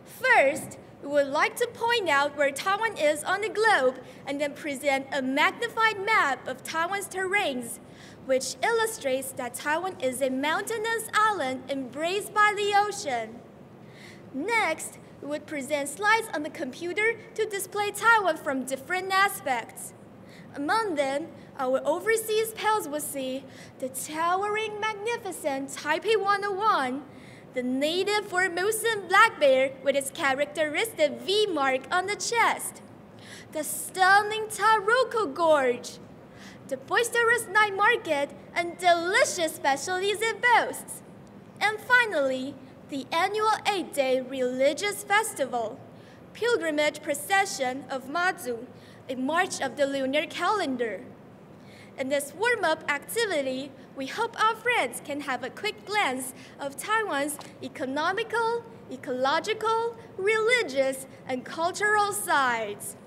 First, we would like to point out where Taiwan is on the globe and then present a magnified map of Taiwan's terrains, which illustrates that Taiwan is a mountainous island embraced by the ocean. Next, we would present slides on the computer to display Taiwan from different aspects. Among them, our overseas pals would see the towering, magnificent Taipei 101, the native Formosan black bear with its characteristic V mark on the chest, the stunning Taroko Gorge, the boisterous night market, and delicious specialties it boasts. And finally, the annual eight-day religious festival, pilgrimage procession of Mazu, a march of the lunar calendar. In this warm-up activity, we hope our friends can have a quick glance of Taiwan's economical, ecological, religious, and cultural sides.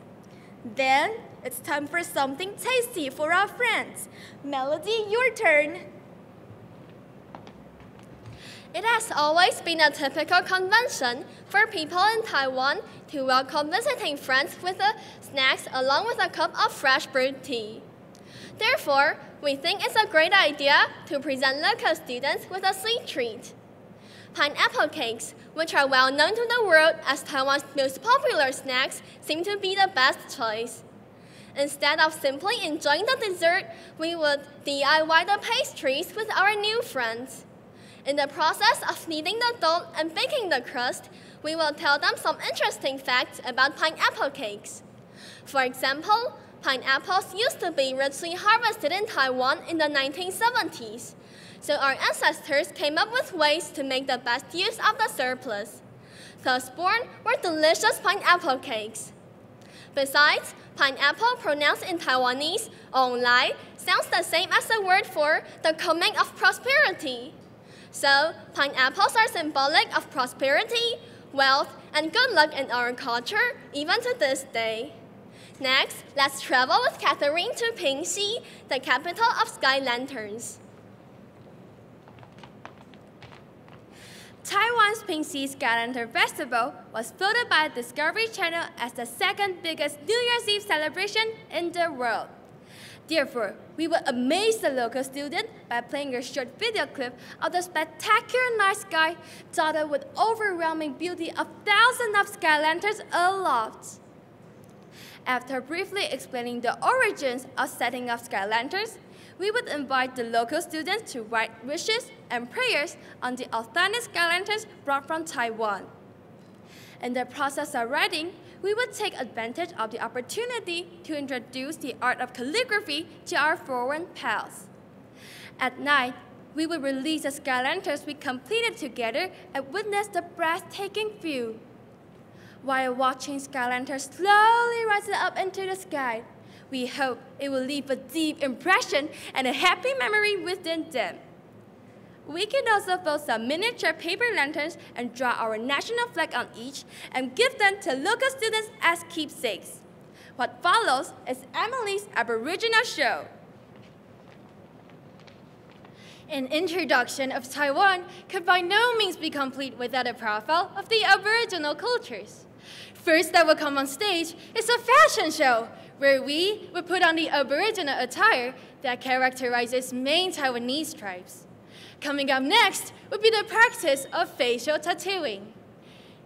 Then, it's time for something tasty for our friends. Melody, your turn. It has always been a typical convention for people in Taiwan to welcome visiting friends with a snacks along with a cup of fresh brewed tea. Therefore, we think it's a great idea to present local students with a sweet treat. Pineapple cakes, which are well known to the world as Taiwan's most popular snacks, seem to be the best choice. Instead of simply enjoying the dessert, we would DIY the pastries with our new friends. In the process of kneading the dough and baking the crust, we will tell them some interesting facts about pineapple cakes. For example, pineapples used to be richly harvested in Taiwan in the 1970s, so our ancestors came up with ways to make the best use of the surplus. Thus born were delicious pineapple cakes. Besides, pineapple pronounced in Taiwanese, onglai, sounds the same as the word for the coming of prosperity. So, pineapples are symbolic of prosperity, wealth, and good luck in our culture, even to this day. Next, let's travel with Catherine to Pingxi, the capital of sky lanterns. Taiwan's Pingxi Sky Lantern Festival was voted by Discovery Channel as the second biggest New Year's Eve celebration in the world. Therefore, we will amaze the local student by playing a short video clip of the spectacular night sky dotted with overwhelming beauty of thousands of sky lanterns aloft. After briefly explaining the origins of setting up sky lanterns, we would invite the local students to write wishes and prayers on the authentic sky lanterns brought from Taiwan. In the process of writing, we would take advantage of the opportunity to introduce the art of calligraphy to our foreign pals. At night, we would release the sky lanterns we completed together and witness the breathtaking view. While watching sky lanterns slowly rising up into the sky, we hope it will leave a deep impression and a happy memory within them. We can also build some miniature paper lanterns and draw our national flag on each and give them to local students as keepsakes. What follows is Emily's Aboriginal show. An introduction of Taiwan could by no means be complete without a profile of the Aboriginal cultures. First that will come on stage is a fashion show, where we would put on the Aboriginal attire that characterizes main Taiwanese tribes. Coming up next would be the practice of facial tattooing.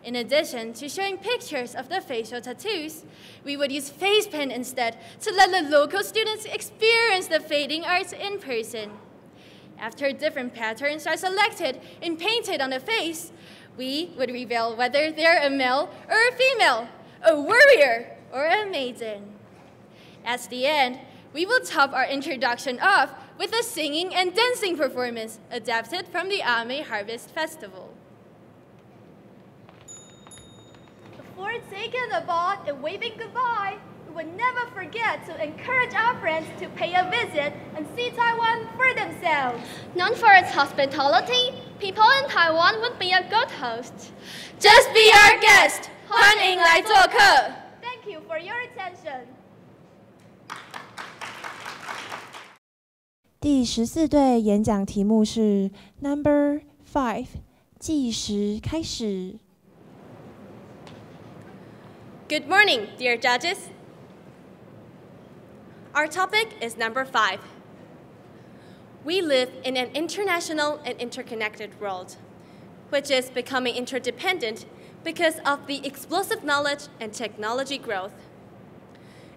In addition to showing pictures of the facial tattoos, we would use face paint instead to let the local students experience the fading arts in person. After different patterns are selected and painted on the face, we would reveal whether they're a male or a female, a warrior or a maiden. At the end, we will top our introduction off with a singing and dancing performance adapted from the Amis Harvest Festival. Before taking the ball and waving goodbye, we would never forget to encourage our friends to pay a visit and see Taiwan for themselves. Known for its hospitality, people in Taiwan would be a good host. Just be our guest! 欢迎来做客! Thank you for your attention. 第十四队演讲题目是 Number Five，计时开始。Good morning, dear judges. Our topic is number five. We live in an international and interconnected world, which is becoming interdependent because of the explosive knowledge and technology growth.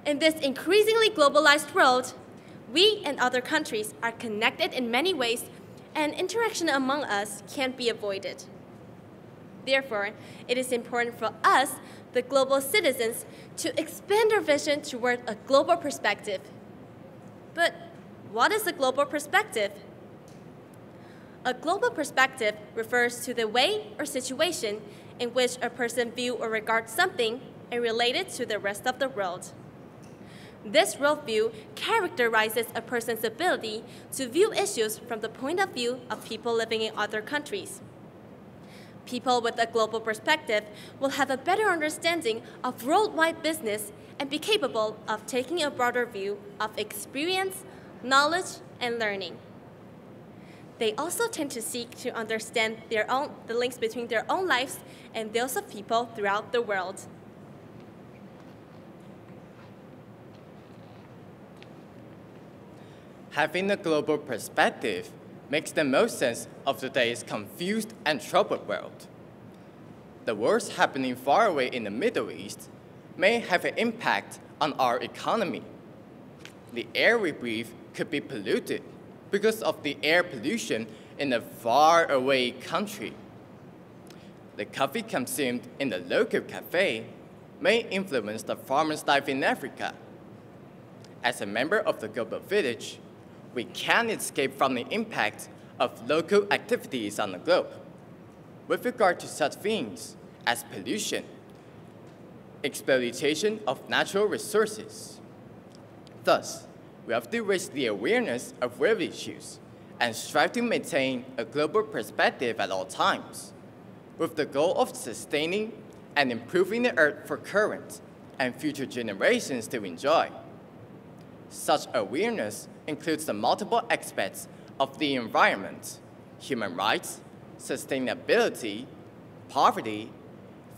In this increasingly globalized world, we and other countries are connected in many ways, and interaction among us can't be avoided. Therefore, it is important for us, the global citizens, to expand our vision toward a global perspective. But what is a global perspective? A global perspective refers to the way or situation in which a person views or regards something and relate it to the rest of the world. This worldview characterizes a person's ability to view issues from the point of view of people living in other countries. People with a global perspective will have a better understanding of worldwide business and be capable of taking a broader view of experience, knowledge, and learning. They also tend to seek to understand their own, the links between their own lives and those of people throughout the world. Having a global perspective makes the most sense of today's confused and troubled world. The wars happening far away in the Middle East may have an impact on our economy. The air we breathe could be polluted because of the air pollution in a far-away country. The coffee consumed in the local cafe may influence the farmer's life in Africa. As a member of the global village, we can't escape from the impact of local activities on the globe. With regard to such things as pollution, exploitation of natural resources. Thus, we have to raise the awareness of world issues and strive to maintain a global perspective at all times, with the goal of sustaining and improving the earth for current and future generations to enjoy. Such awareness includes the multiple aspects of the environment, human rights, sustainability, poverty,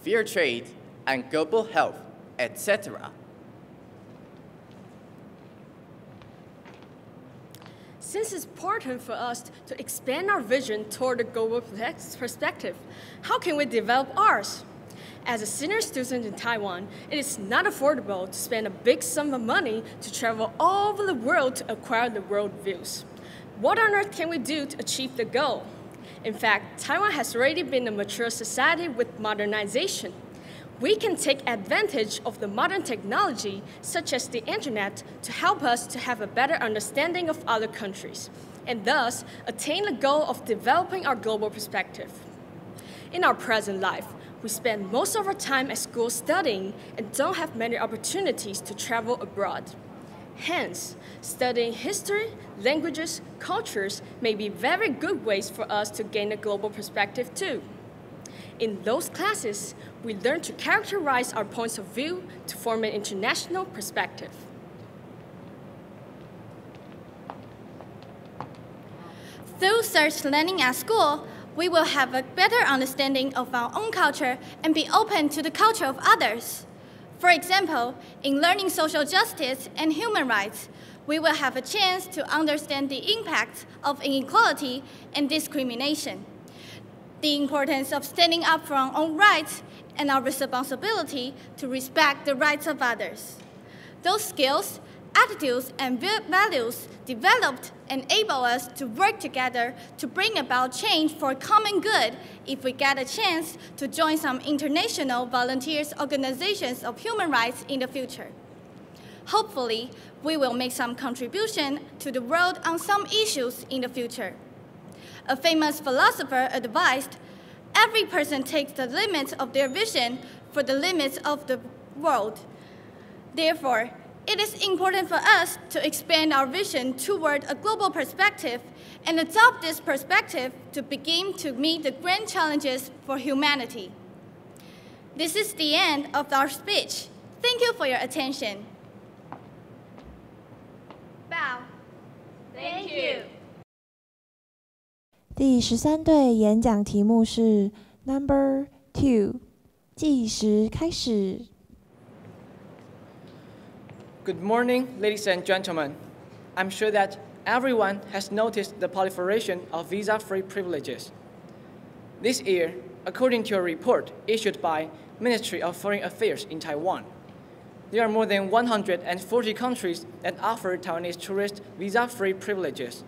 fair trade, and global health, etc. Since it's important for us to expand our vision toward a global perspective, how can we develop ours? As a senior student in Taiwan, it is not affordable to spend a big sum of money to travel all over the world to acquire the world views. What on earth can we do to achieve the goal? In fact, Taiwan has already been a mature society with modernization. We can take advantage of the modern technology, such as the internet, to help us to have a better understanding of other countries, and thus attain the goal of developing our global perspective. In our present life, we spend most of our time at school studying and don't have many opportunities to travel abroad. Hence, studying history, languages, cultures may be very good ways for us to gain a global perspective too. In those classes, we learn to characterize our points of view to form an international perspective. Through such learning at school, we will have a better understanding of our own culture and be open to the culture of others. For example, in learning social justice and human rights, we will have a chance to understand the impact of inequality and discrimination, the importance of standing up for our own rights, and our responsibility to respect the rights of others. Those skills attitudes and values developed enable us to work together to bring about change for common good if we get a chance to join some international volunteers organizations of human rights in the future. Hopefully, we will make some contribution to the world on some issues in the future. A famous philosopher advised, every person takes the limits of their vision for the limits of the world. Therefore, it is important for us to expand our vision toward a global perspective and adopt this perspective to begin to meet the grand challenges for humanity. This is the end of our speech. Thank you for your attention. Bow. Thank you. 第十三队演讲题目是 Number Two，计时开始。 Good morning, ladies and gentlemen. I'm sure that everyone has noticed the proliferation of visa-free privileges. This year, according to a report issued by Ministry of Foreign Affairs in Taiwan, there are more than 140 countries that offer Taiwanese tourists visa-free privileges.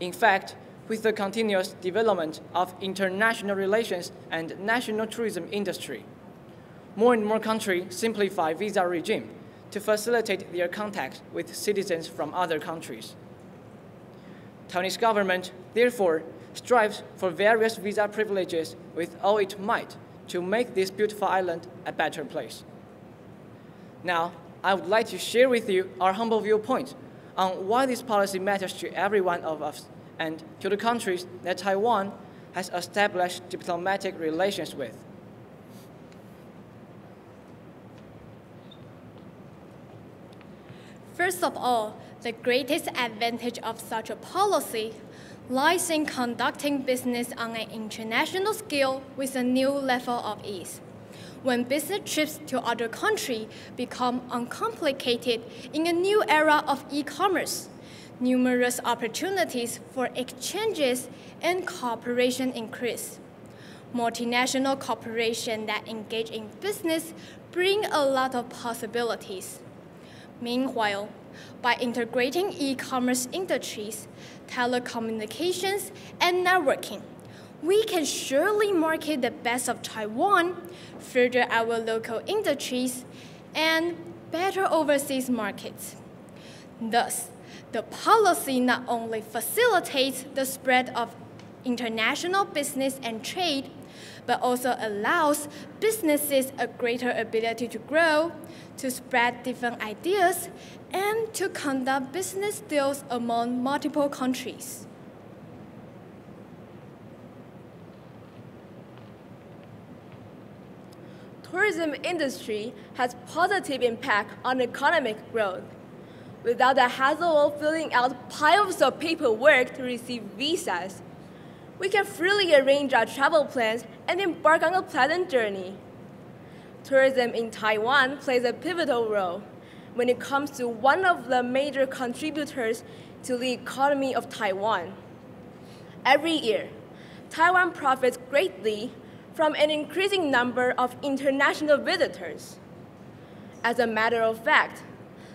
In fact, with the continuous development of international relations and national tourism industry, more and more countries simplify visa regime to facilitate their contact with citizens from other countries. Taiwanese government, therefore, strives for various visa privileges with all it might to make this beautiful island a better place. Now, I would like to share with you our humble viewpoint on why this policy matters to every one of us and to the countries that Taiwan has established diplomatic relations with. First of all, the greatest advantage of such a policy lies in conducting business on an international scale with a new level of ease. When business trips to other countries become uncomplicated in a new era of e-commerce, numerous opportunities for exchanges and cooperation increase. Multinational corporations that engage in business bring a lot of possibilities. Meanwhile, by integrating e-commerce industries, telecommunications, and networking, we can surely market the best of Taiwan, further our local industries, and better overseas markets. Thus, the policy not only facilitates the spread of international business and trade, but also allows businesses a greater ability to grow, to spread different ideas, and to conduct business deals among multiple countries. Tourism industry has positive impact on economic growth. Without the hassle of filling out piles of paperwork to receive visas, we can freely arrange our travel plans and embark on a pleasant journey. Tourism in Taiwan plays a pivotal role when it comes to one of the major contributors to the economy of Taiwan. Every year, Taiwan profits greatly from an increasing number of international visitors. As a matter of fact,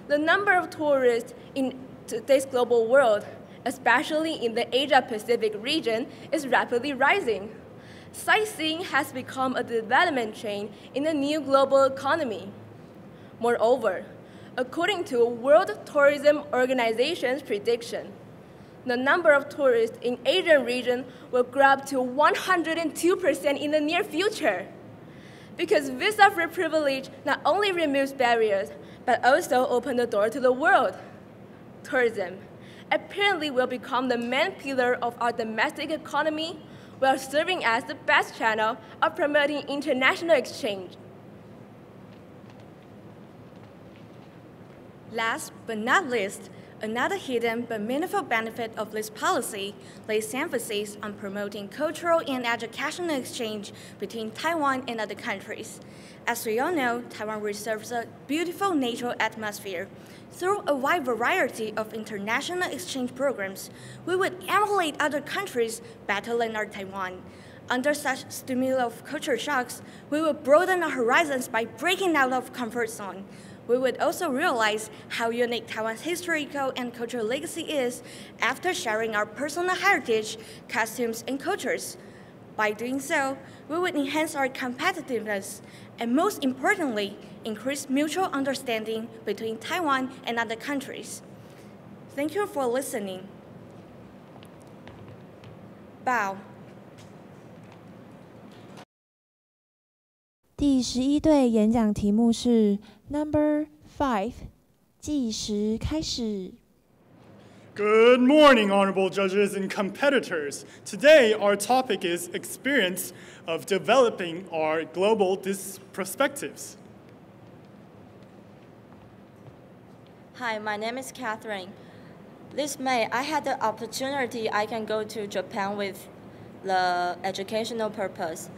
the number of tourists in today's global world, especially in the Asia-Pacific region, is rapidly rising. Sightseeing has become a development chain in the new global economy. Moreover, according to World Tourism Organization's prediction, the number of tourists in Asian region will grow up to 102% in the near future. Because visa-free privilege not only removes barriers, but also opens the door to the world. Tourism apparently will become the main pillar of our domestic economy while serving as the best channel of promoting international exchange. Last but not least, Another hidden but meaningful benefit of this policy lays emphasis on promoting cultural and educational exchange between Taiwan and other countries. As we all know, Taiwan reserves a beautiful natural atmosphere. Through a wide variety of international exchange programs, we would emulate other countries better than our Taiwan. Under such stimuli of culture shocks, we would broaden our horizons by breaking out of comfort zone we would also realize how unique Taiwan's historical and cultural legacy is after sharing our personal heritage, costumes, and cultures. By doing so, we would enhance our competitiveness and most importantly, increase mutual understanding between Taiwan and other countries. Thank you for listening. Bow. 第十一对演讲题目是 Number Five，计时开始。 Good morning, honorable judges and competitors. Today, our topic is experience of developing our global perspectives. Hi, my name is Catherine. This May, I had the opportunity I can go to Japan with the educational purpose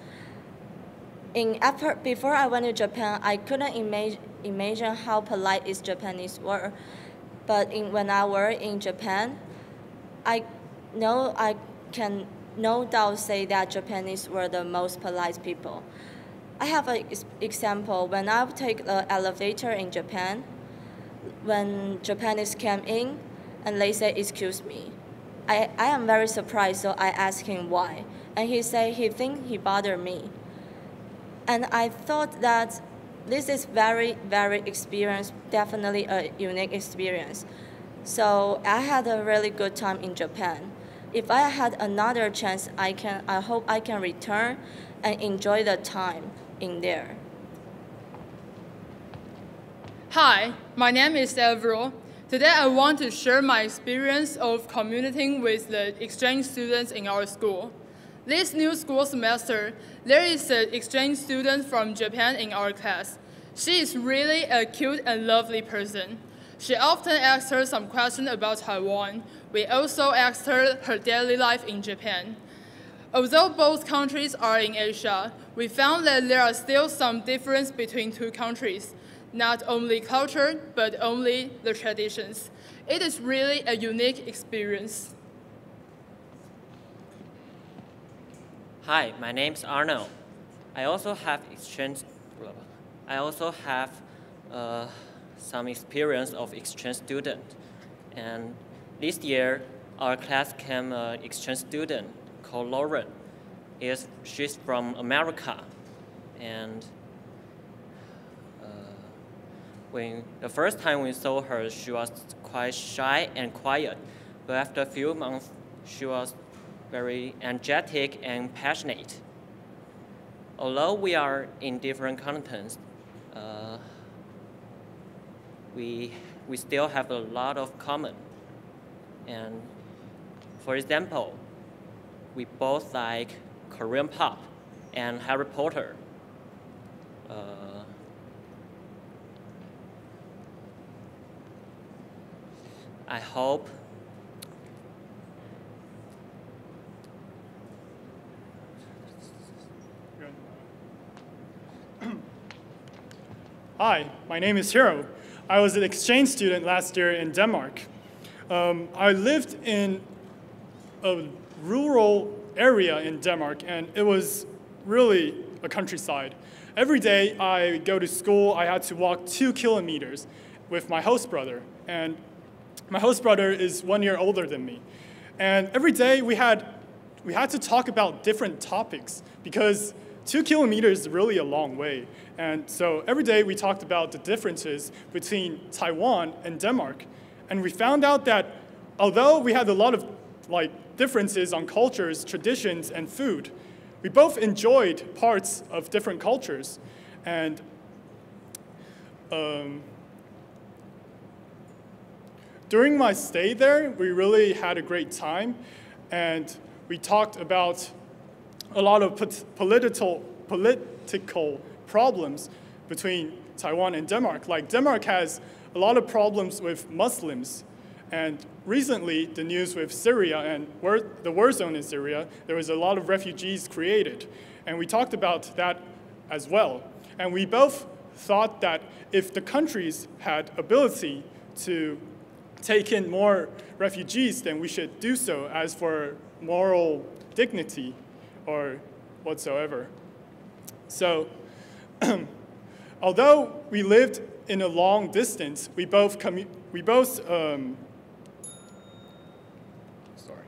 in after, before I went to Japan, I couldn't imagine imagine how polite is Japanese were. But in, when I were in Japan, I know I can no doubt say that Japanese were the most polite people. I have an example. When I take the elevator in Japan, when Japanese came in and they say, excuse me, I, I am very surprised, so I asked him why. And he said he think he bothered me. And I thought that this is very, very experience, definitely a unique experience. So I had a really good time in Japan. If I had another chance, I can. I hope I can return and enjoy the time in there. Hi, my name is Avril. Today I want to share my experience of communicating with the exchange students in our school. This new school semester, there is an exchange student from Japan in our class. She is really a cute and lovely person. She often asks her some questions about Taiwan. We also asked her her daily life in Japan. Although both countries are in Asia, we found that there are still some difference between two countries, not only culture, but only the traditions. It is really a unique experience. Hi, my name's Arno. I also have exchange. I also have uh, some experience of exchange student, and this year our class came an exchange student called Lauren. Is she's from America, and uh, when the first time we saw her, she was quite shy and quiet, but after a few months, she was very energetic and passionate. Although we are in different continents, uh, we, we still have a lot of common. And for example, we both like Korean pop and Harry Potter. Uh, I hope Hi, my name is Hiro. I was an exchange student last year in Denmark. Um, I lived in a rural area in Denmark, and it was really a countryside. Every day I go to school, I had to walk two kilometers with my host brother. And my host brother is one year older than me. And every day we had, we had to talk about different topics because two kilometers is really a long way. And so every day we talked about the differences between Taiwan and Denmark. And we found out that although we had a lot of like differences on cultures, traditions, and food, we both enjoyed parts of different cultures. And um, during my stay there, we really had a great time. And we talked about a lot of political, political problems between Taiwan and Denmark. Like Denmark has a lot of problems with Muslims. And recently, the news with Syria and war, the war zone in Syria, there was a lot of refugees created. And we talked about that as well. And we both thought that if the countries had ability to take in more refugees, then we should do so as for moral dignity or whatsoever. So, although we lived in a long distance, we both, we both um, sorry.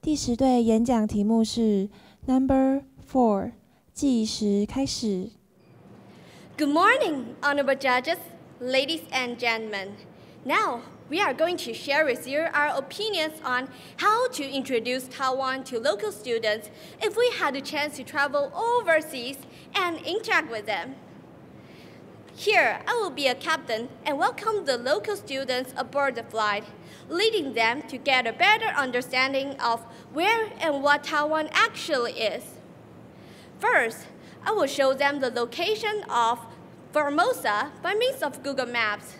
第十对演讲题目是 Number Four，计时开始。Good morning, honorable judges, ladies and gentlemen. Now, we are going to share with you our opinions on how to introduce Taiwan to local students if we had a chance to travel overseas and interact with them. Here, I will be a captain and welcome the local students aboard the flight, leading them to get a better understanding of where and what Taiwan actually is. First, I will show them the location of Formosa by means of Google Maps.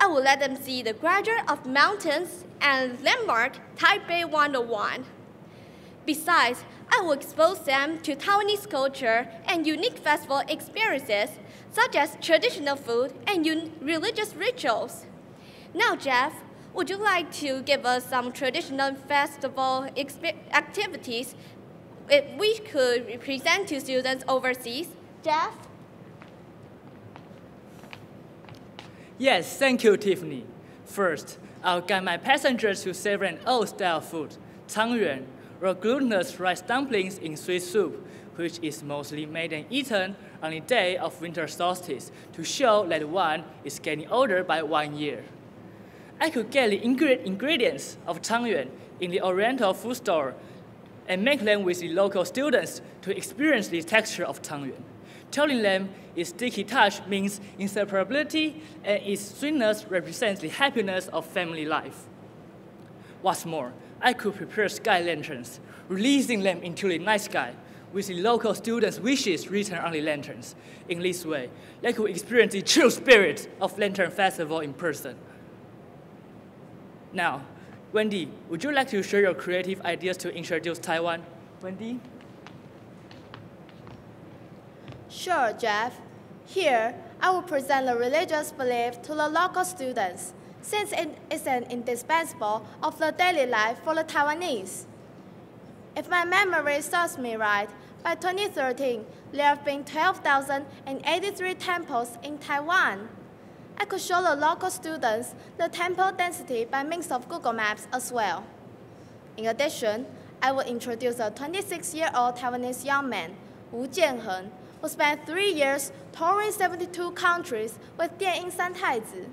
I will let them see the grandeur of mountains and landmark Taipei 101. Besides, I will expose them to Taiwanese culture and unique festival experiences, such as traditional food and religious rituals. Now, Jeff, would you like to give us some traditional festival activities if we could present to students overseas? Jeff? Yes, thank you, Tiffany. First, I'll guide my passengers to savor an old-style food, tangyuan, or glutinous rice dumplings in sweet soup, which is mostly made and eaten on the day of winter solstice to show that one is getting older by one year. I could get the ingredients of tangyuan in the Oriental food store and make them with the local students to experience the texture of tangyuan telling them its sticky touch means inseparability and its sweetness represents the happiness of family life. What's more, I could prepare sky lanterns, releasing them into the night sky with the local students' wishes written on the lanterns. In this way, they could experience the true spirit of Lantern Festival in person. Now, Wendy, would you like to share your creative ideas to introduce Taiwan? Wendy? Sure, Jeff. Here, I will present the religious belief to the local students, since it is an indispensable of the daily life for the Taiwanese. If my memory serves me right, by 2013, there have been 12,083 temples in Taiwan. I could show the local students the temple density by means of Google Maps as well. In addition, I will introduce a 26-year-old Taiwanese young man, Wu Jianheng, who spent three years touring 72 countries with Dian Yin San Taizi.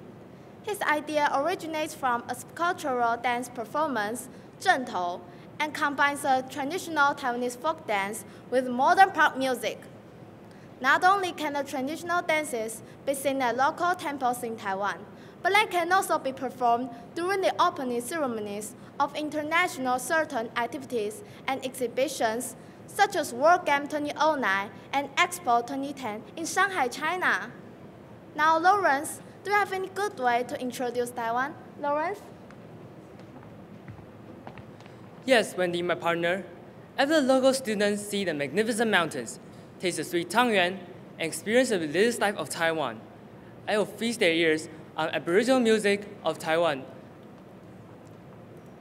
His idea originates from a cultural dance performance, Zhen Tou, and combines a traditional Taiwanese folk dance with modern pop music. Not only can the traditional dances be seen at local temples in Taiwan, but they can also be performed during the opening ceremonies of international certain activities and exhibitions such as World Game 2009 and Expo 2010 in Shanghai, China. Now, Lawrence, do you have any good way to introduce Taiwan? Lawrence? Yes, Wendy, my partner. After the local students see the magnificent mountains, taste the sweet tangyuan, and experience the religious life of Taiwan, I will feast their ears on Aboriginal music of Taiwan.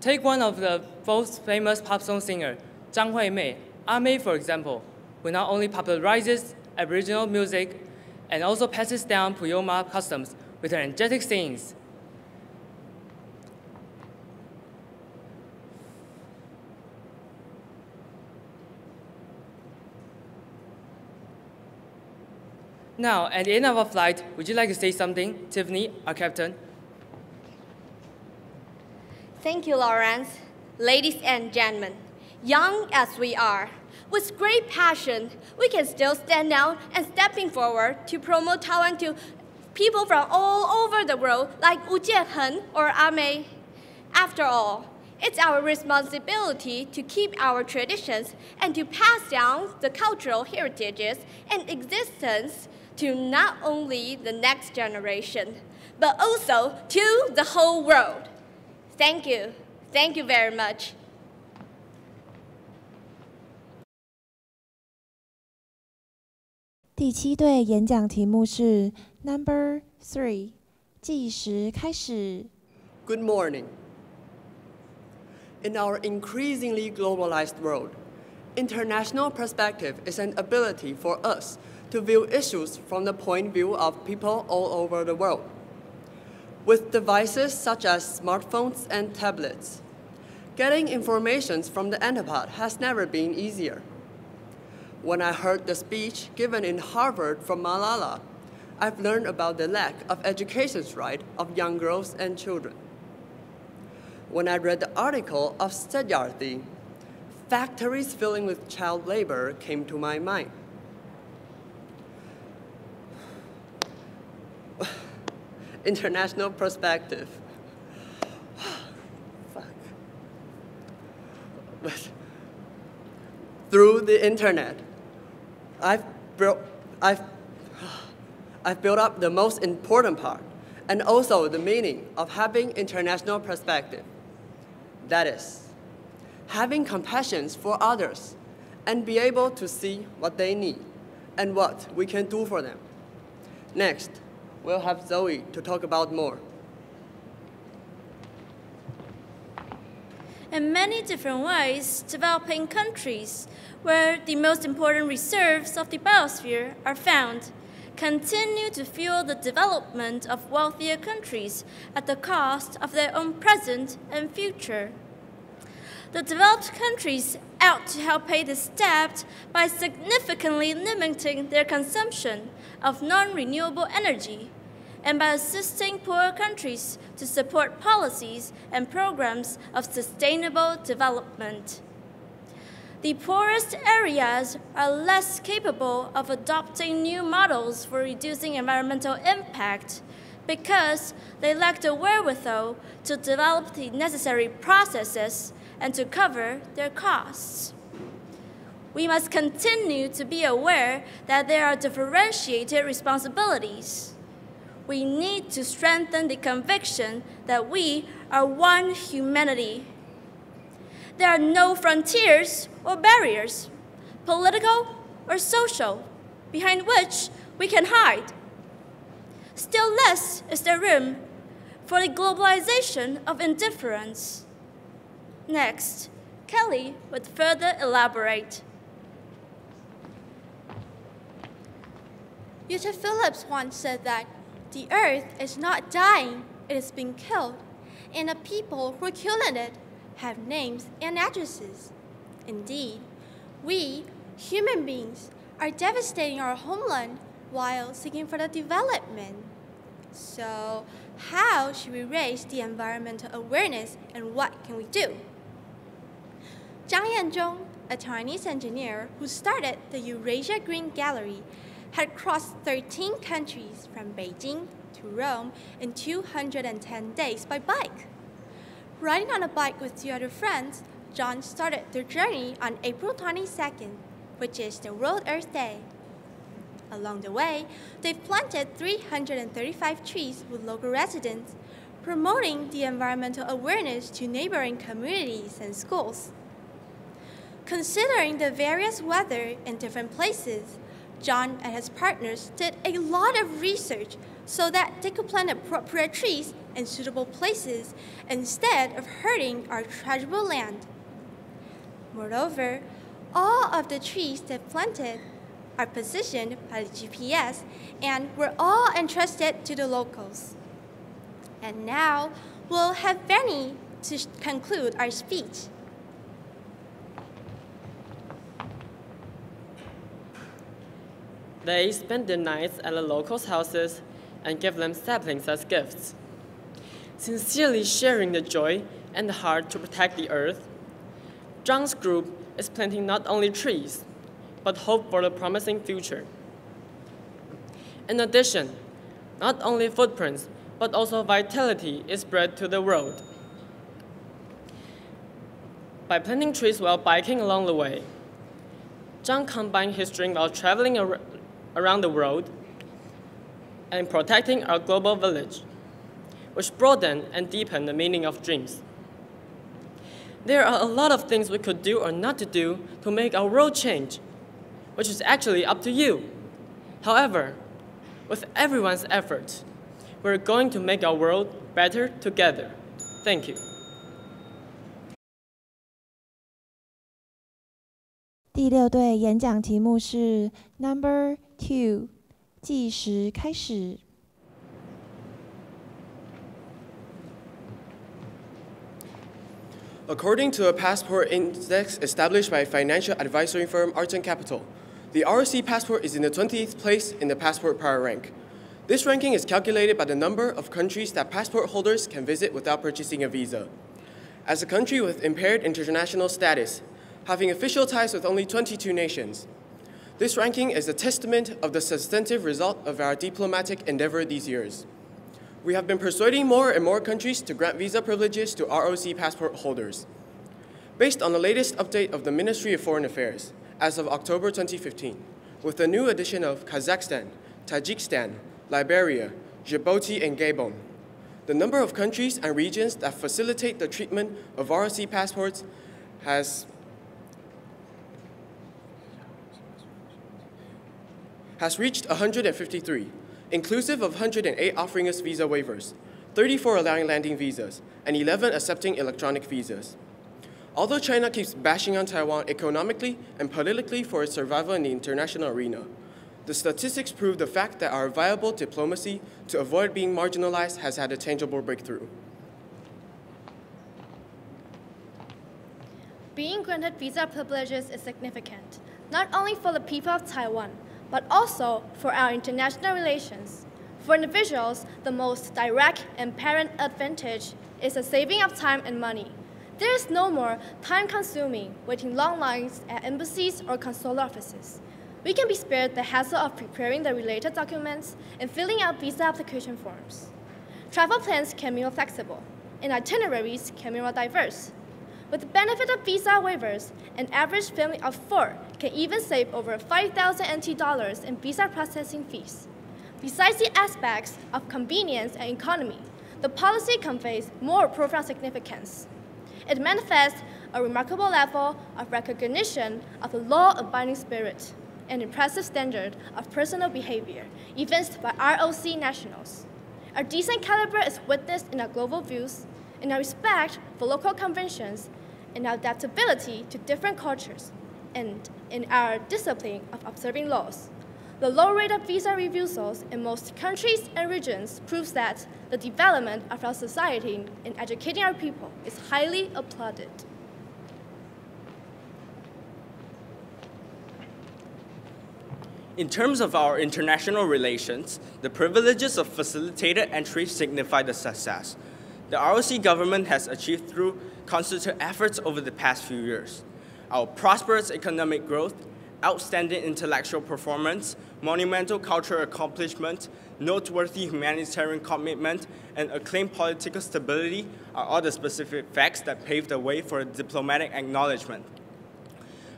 Take one of the most famous pop song singer, Zhang Huimei, Amei, for example, who not only popularizes Aboriginal music and also passes down Puyuma customs with her angelic singings. Now, at the end of our flight, would you like to say something, Tiffany, our captain? Thank you, Lawrence. Ladies and gentlemen, young as we are, with great passion, we can still stand out and stepping forward to promote Taiwan to people from all over the world like Wu Jiehen or Amei. After all, it's our responsibility to keep our traditions and to pass down the cultural heritages and existence to not only the next generation, but also to the whole world. Thank you. Thank you very much. 第七队演讲题目是 Number Three，计时开始。Good morning. In our increasingly globalized world, international perspective is an ability for us to view issues from the point of view of people all over the world. With devices such as smartphones and tablets, getting information from the Antipod has never been easier. When I heard the speech given in Harvard from Malala, I've learned about the lack of education's right of young girls and children. When I read the article of Satyarthi, factories filling with child labor came to my mind. International perspective. Fuck. Through the internet, I've built, I've, I've built up the most important part and also the meaning of having international perspective. That is, having compassion for others and be able to see what they need and what we can do for them. Next, we'll have Zoe to talk about more. In many different ways, developing countries where the most important reserves of the biosphere are found, continue to fuel the development of wealthier countries at the cost of their own present and future. The developed countries out to help pay this debt by significantly limiting their consumption of non-renewable energy and by assisting poorer countries to support policies and programs of sustainable development the poorest areas are less capable of adopting new models for reducing environmental impact because they lack the wherewithal to develop the necessary processes and to cover their costs. We must continue to be aware that there are differentiated responsibilities. We need to strengthen the conviction that we are one humanity there are no frontiers or barriers, political or social, behind which we can hide. Still less is there room for the globalization of indifference. Next, Kelly would further elaborate. Utah Phillips once said that the earth is not dying, it is being killed, and the people who are killing it have names and addresses. Indeed, we, human beings, are devastating our homeland while seeking further development. So, how should we raise the environmental awareness and what can we do? Zhang Yanzhong, a Chinese engineer who started the Eurasia Green Gallery, had crossed 13 countries from Beijing to Rome in 210 days by bike. Riding on a bike with two other friends, John started their journey on April 22nd, which is the World Earth Day. Along the way, they've planted 335 trees with local residents, promoting the environmental awareness to neighboring communities and schools. Considering the various weather in different places, John and his partners did a lot of research so that they could plant appropriate trees in suitable places instead of hurting our treasurable land. Moreover, all of the trees they planted are positioned by the GPS and were all entrusted to the locals. And now we'll have Benny to conclude our speech. They spend the nights at the locals' houses and give them saplings as gifts. Sincerely sharing the joy and the heart to protect the earth, John's group is planting not only trees, but hope for a promising future. In addition, not only footprints, but also vitality is spread to the world. By planting trees while biking along the way, John combined his dream while traveling around the world and protecting our global village, which broadened and deepened the meaning of dreams. There are a lot of things we could do or not to do to make our world change, which is actually up to you. However, with everyone's effort, we're going to make our world better together. Thank you. 第六队演讲题目是 Number Two，计时开始。According to a passport index established by financial advisory firm Arton Capital, the ROC passport is in the 20th place in the passport power rank. This ranking is calculated by the number of countries that passport holders can visit without purchasing a visa. As a country with impaired international status, having official ties with only 22 nations, this ranking is a testament of the substantive result of our diplomatic endeavor these years. We have been persuading more and more countries to grant visa privileges to ROC passport holders. Based on the latest update of the Ministry of Foreign Affairs, as of October 2015, with the new addition of Kazakhstan, Tajikistan, Liberia, Djibouti, and Gabon, the number of countries and regions that facilitate the treatment of ROC passports has has reached 153, inclusive of 108 offering us visa waivers, 34 allowing landing visas, and 11 accepting electronic visas. Although China keeps bashing on Taiwan economically and politically for its survival in the international arena, the statistics prove the fact that our viable diplomacy to avoid being marginalized has had a tangible breakthrough. Being granted visa privileges is significant, not only for the people of Taiwan, but also for our international relations. For individuals, the most direct and apparent advantage is the saving of time and money. There is no more time-consuming waiting long lines at embassies or consular offices. We can be spared the hassle of preparing the related documents and filling out visa application forms. Travel plans can be more flexible, and itineraries can be more diverse. With the benefit of visa waivers, an average family of four can even save over 5,000 NT dollars in visa processing fees. Besides the aspects of convenience and economy, the policy conveys more profound significance. It manifests a remarkable level of recognition of the law-abiding spirit and impressive standard of personal behavior evinced by ROC nationals. A decent caliber is witnessed in our global views, in our respect for local conventions, our adaptability to different cultures, and in our discipline of observing laws. The low rate of visa refusals in most countries and regions proves that the development of our society in educating our people is highly applauded. In terms of our international relations, the privileges of facilitated entry signify the success the ROC government has achieved through concerted efforts over the past few years. Our prosperous economic growth, outstanding intellectual performance, monumental cultural accomplishment, noteworthy humanitarian commitment, and acclaimed political stability are all the specific facts that pave the way for diplomatic acknowledgement.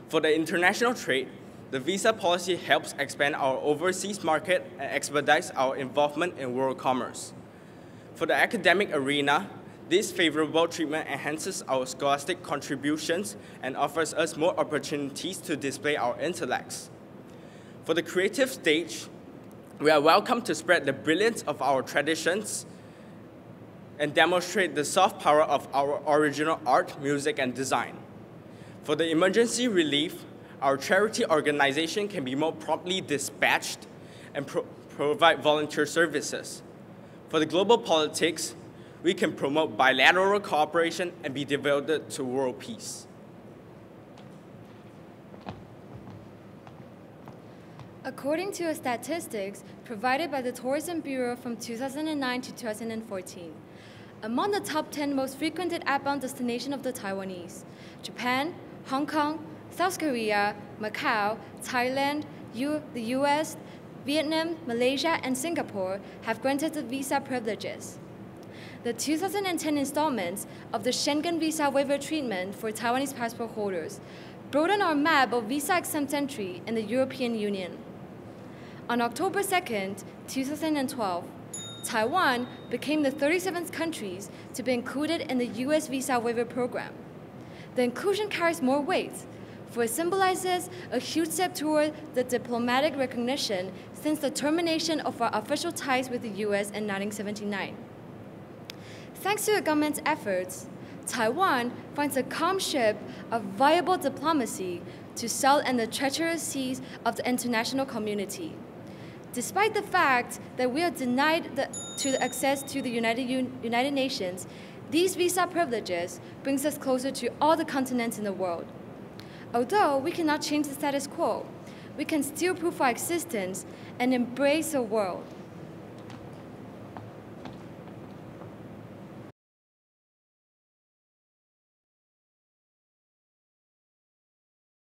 For the international trade, the visa policy helps expand our overseas market and expedites our involvement in world commerce. For the academic arena, This favorable treatment enhances our scholastic contributions and offers us more opportunities to display our intellects. For the creative stage, we are welcome to spread the brilliance of our traditions and demonstrate the soft power of our original art, music, and design. For the emergency relief, our charity organization can be more promptly dispatched and pro provide volunteer services. For the global politics, we can promote bilateral cooperation and be devoted to world peace. According to statistics provided by the Tourism Bureau from 2009 to 2014, among the top 10 most frequented outbound destinations of the Taiwanese, Japan, Hong Kong, South Korea, Macau, Thailand, U the US, Vietnam, Malaysia, and Singapore have granted the visa privileges. The 2010 installments of the Schengen visa waiver treatment for Taiwanese passport holders broaden our map of visa-exempt entry in the European Union. On October 2, 2012, Taiwan became the 37th country to be included in the U.S. visa waiver program. The inclusion carries more weight, for it symbolizes a huge step toward the diplomatic recognition since the termination of our official ties with the U.S. in 1979. Thanks to the government's efforts, Taiwan finds a calm ship of viable diplomacy to sail in the treacherous seas of the international community. Despite the fact that we are denied the, to the access to the United, United Nations, these visa privileges brings us closer to all the continents in the world. Although we cannot change the status quo, we can still prove our existence and embrace the world.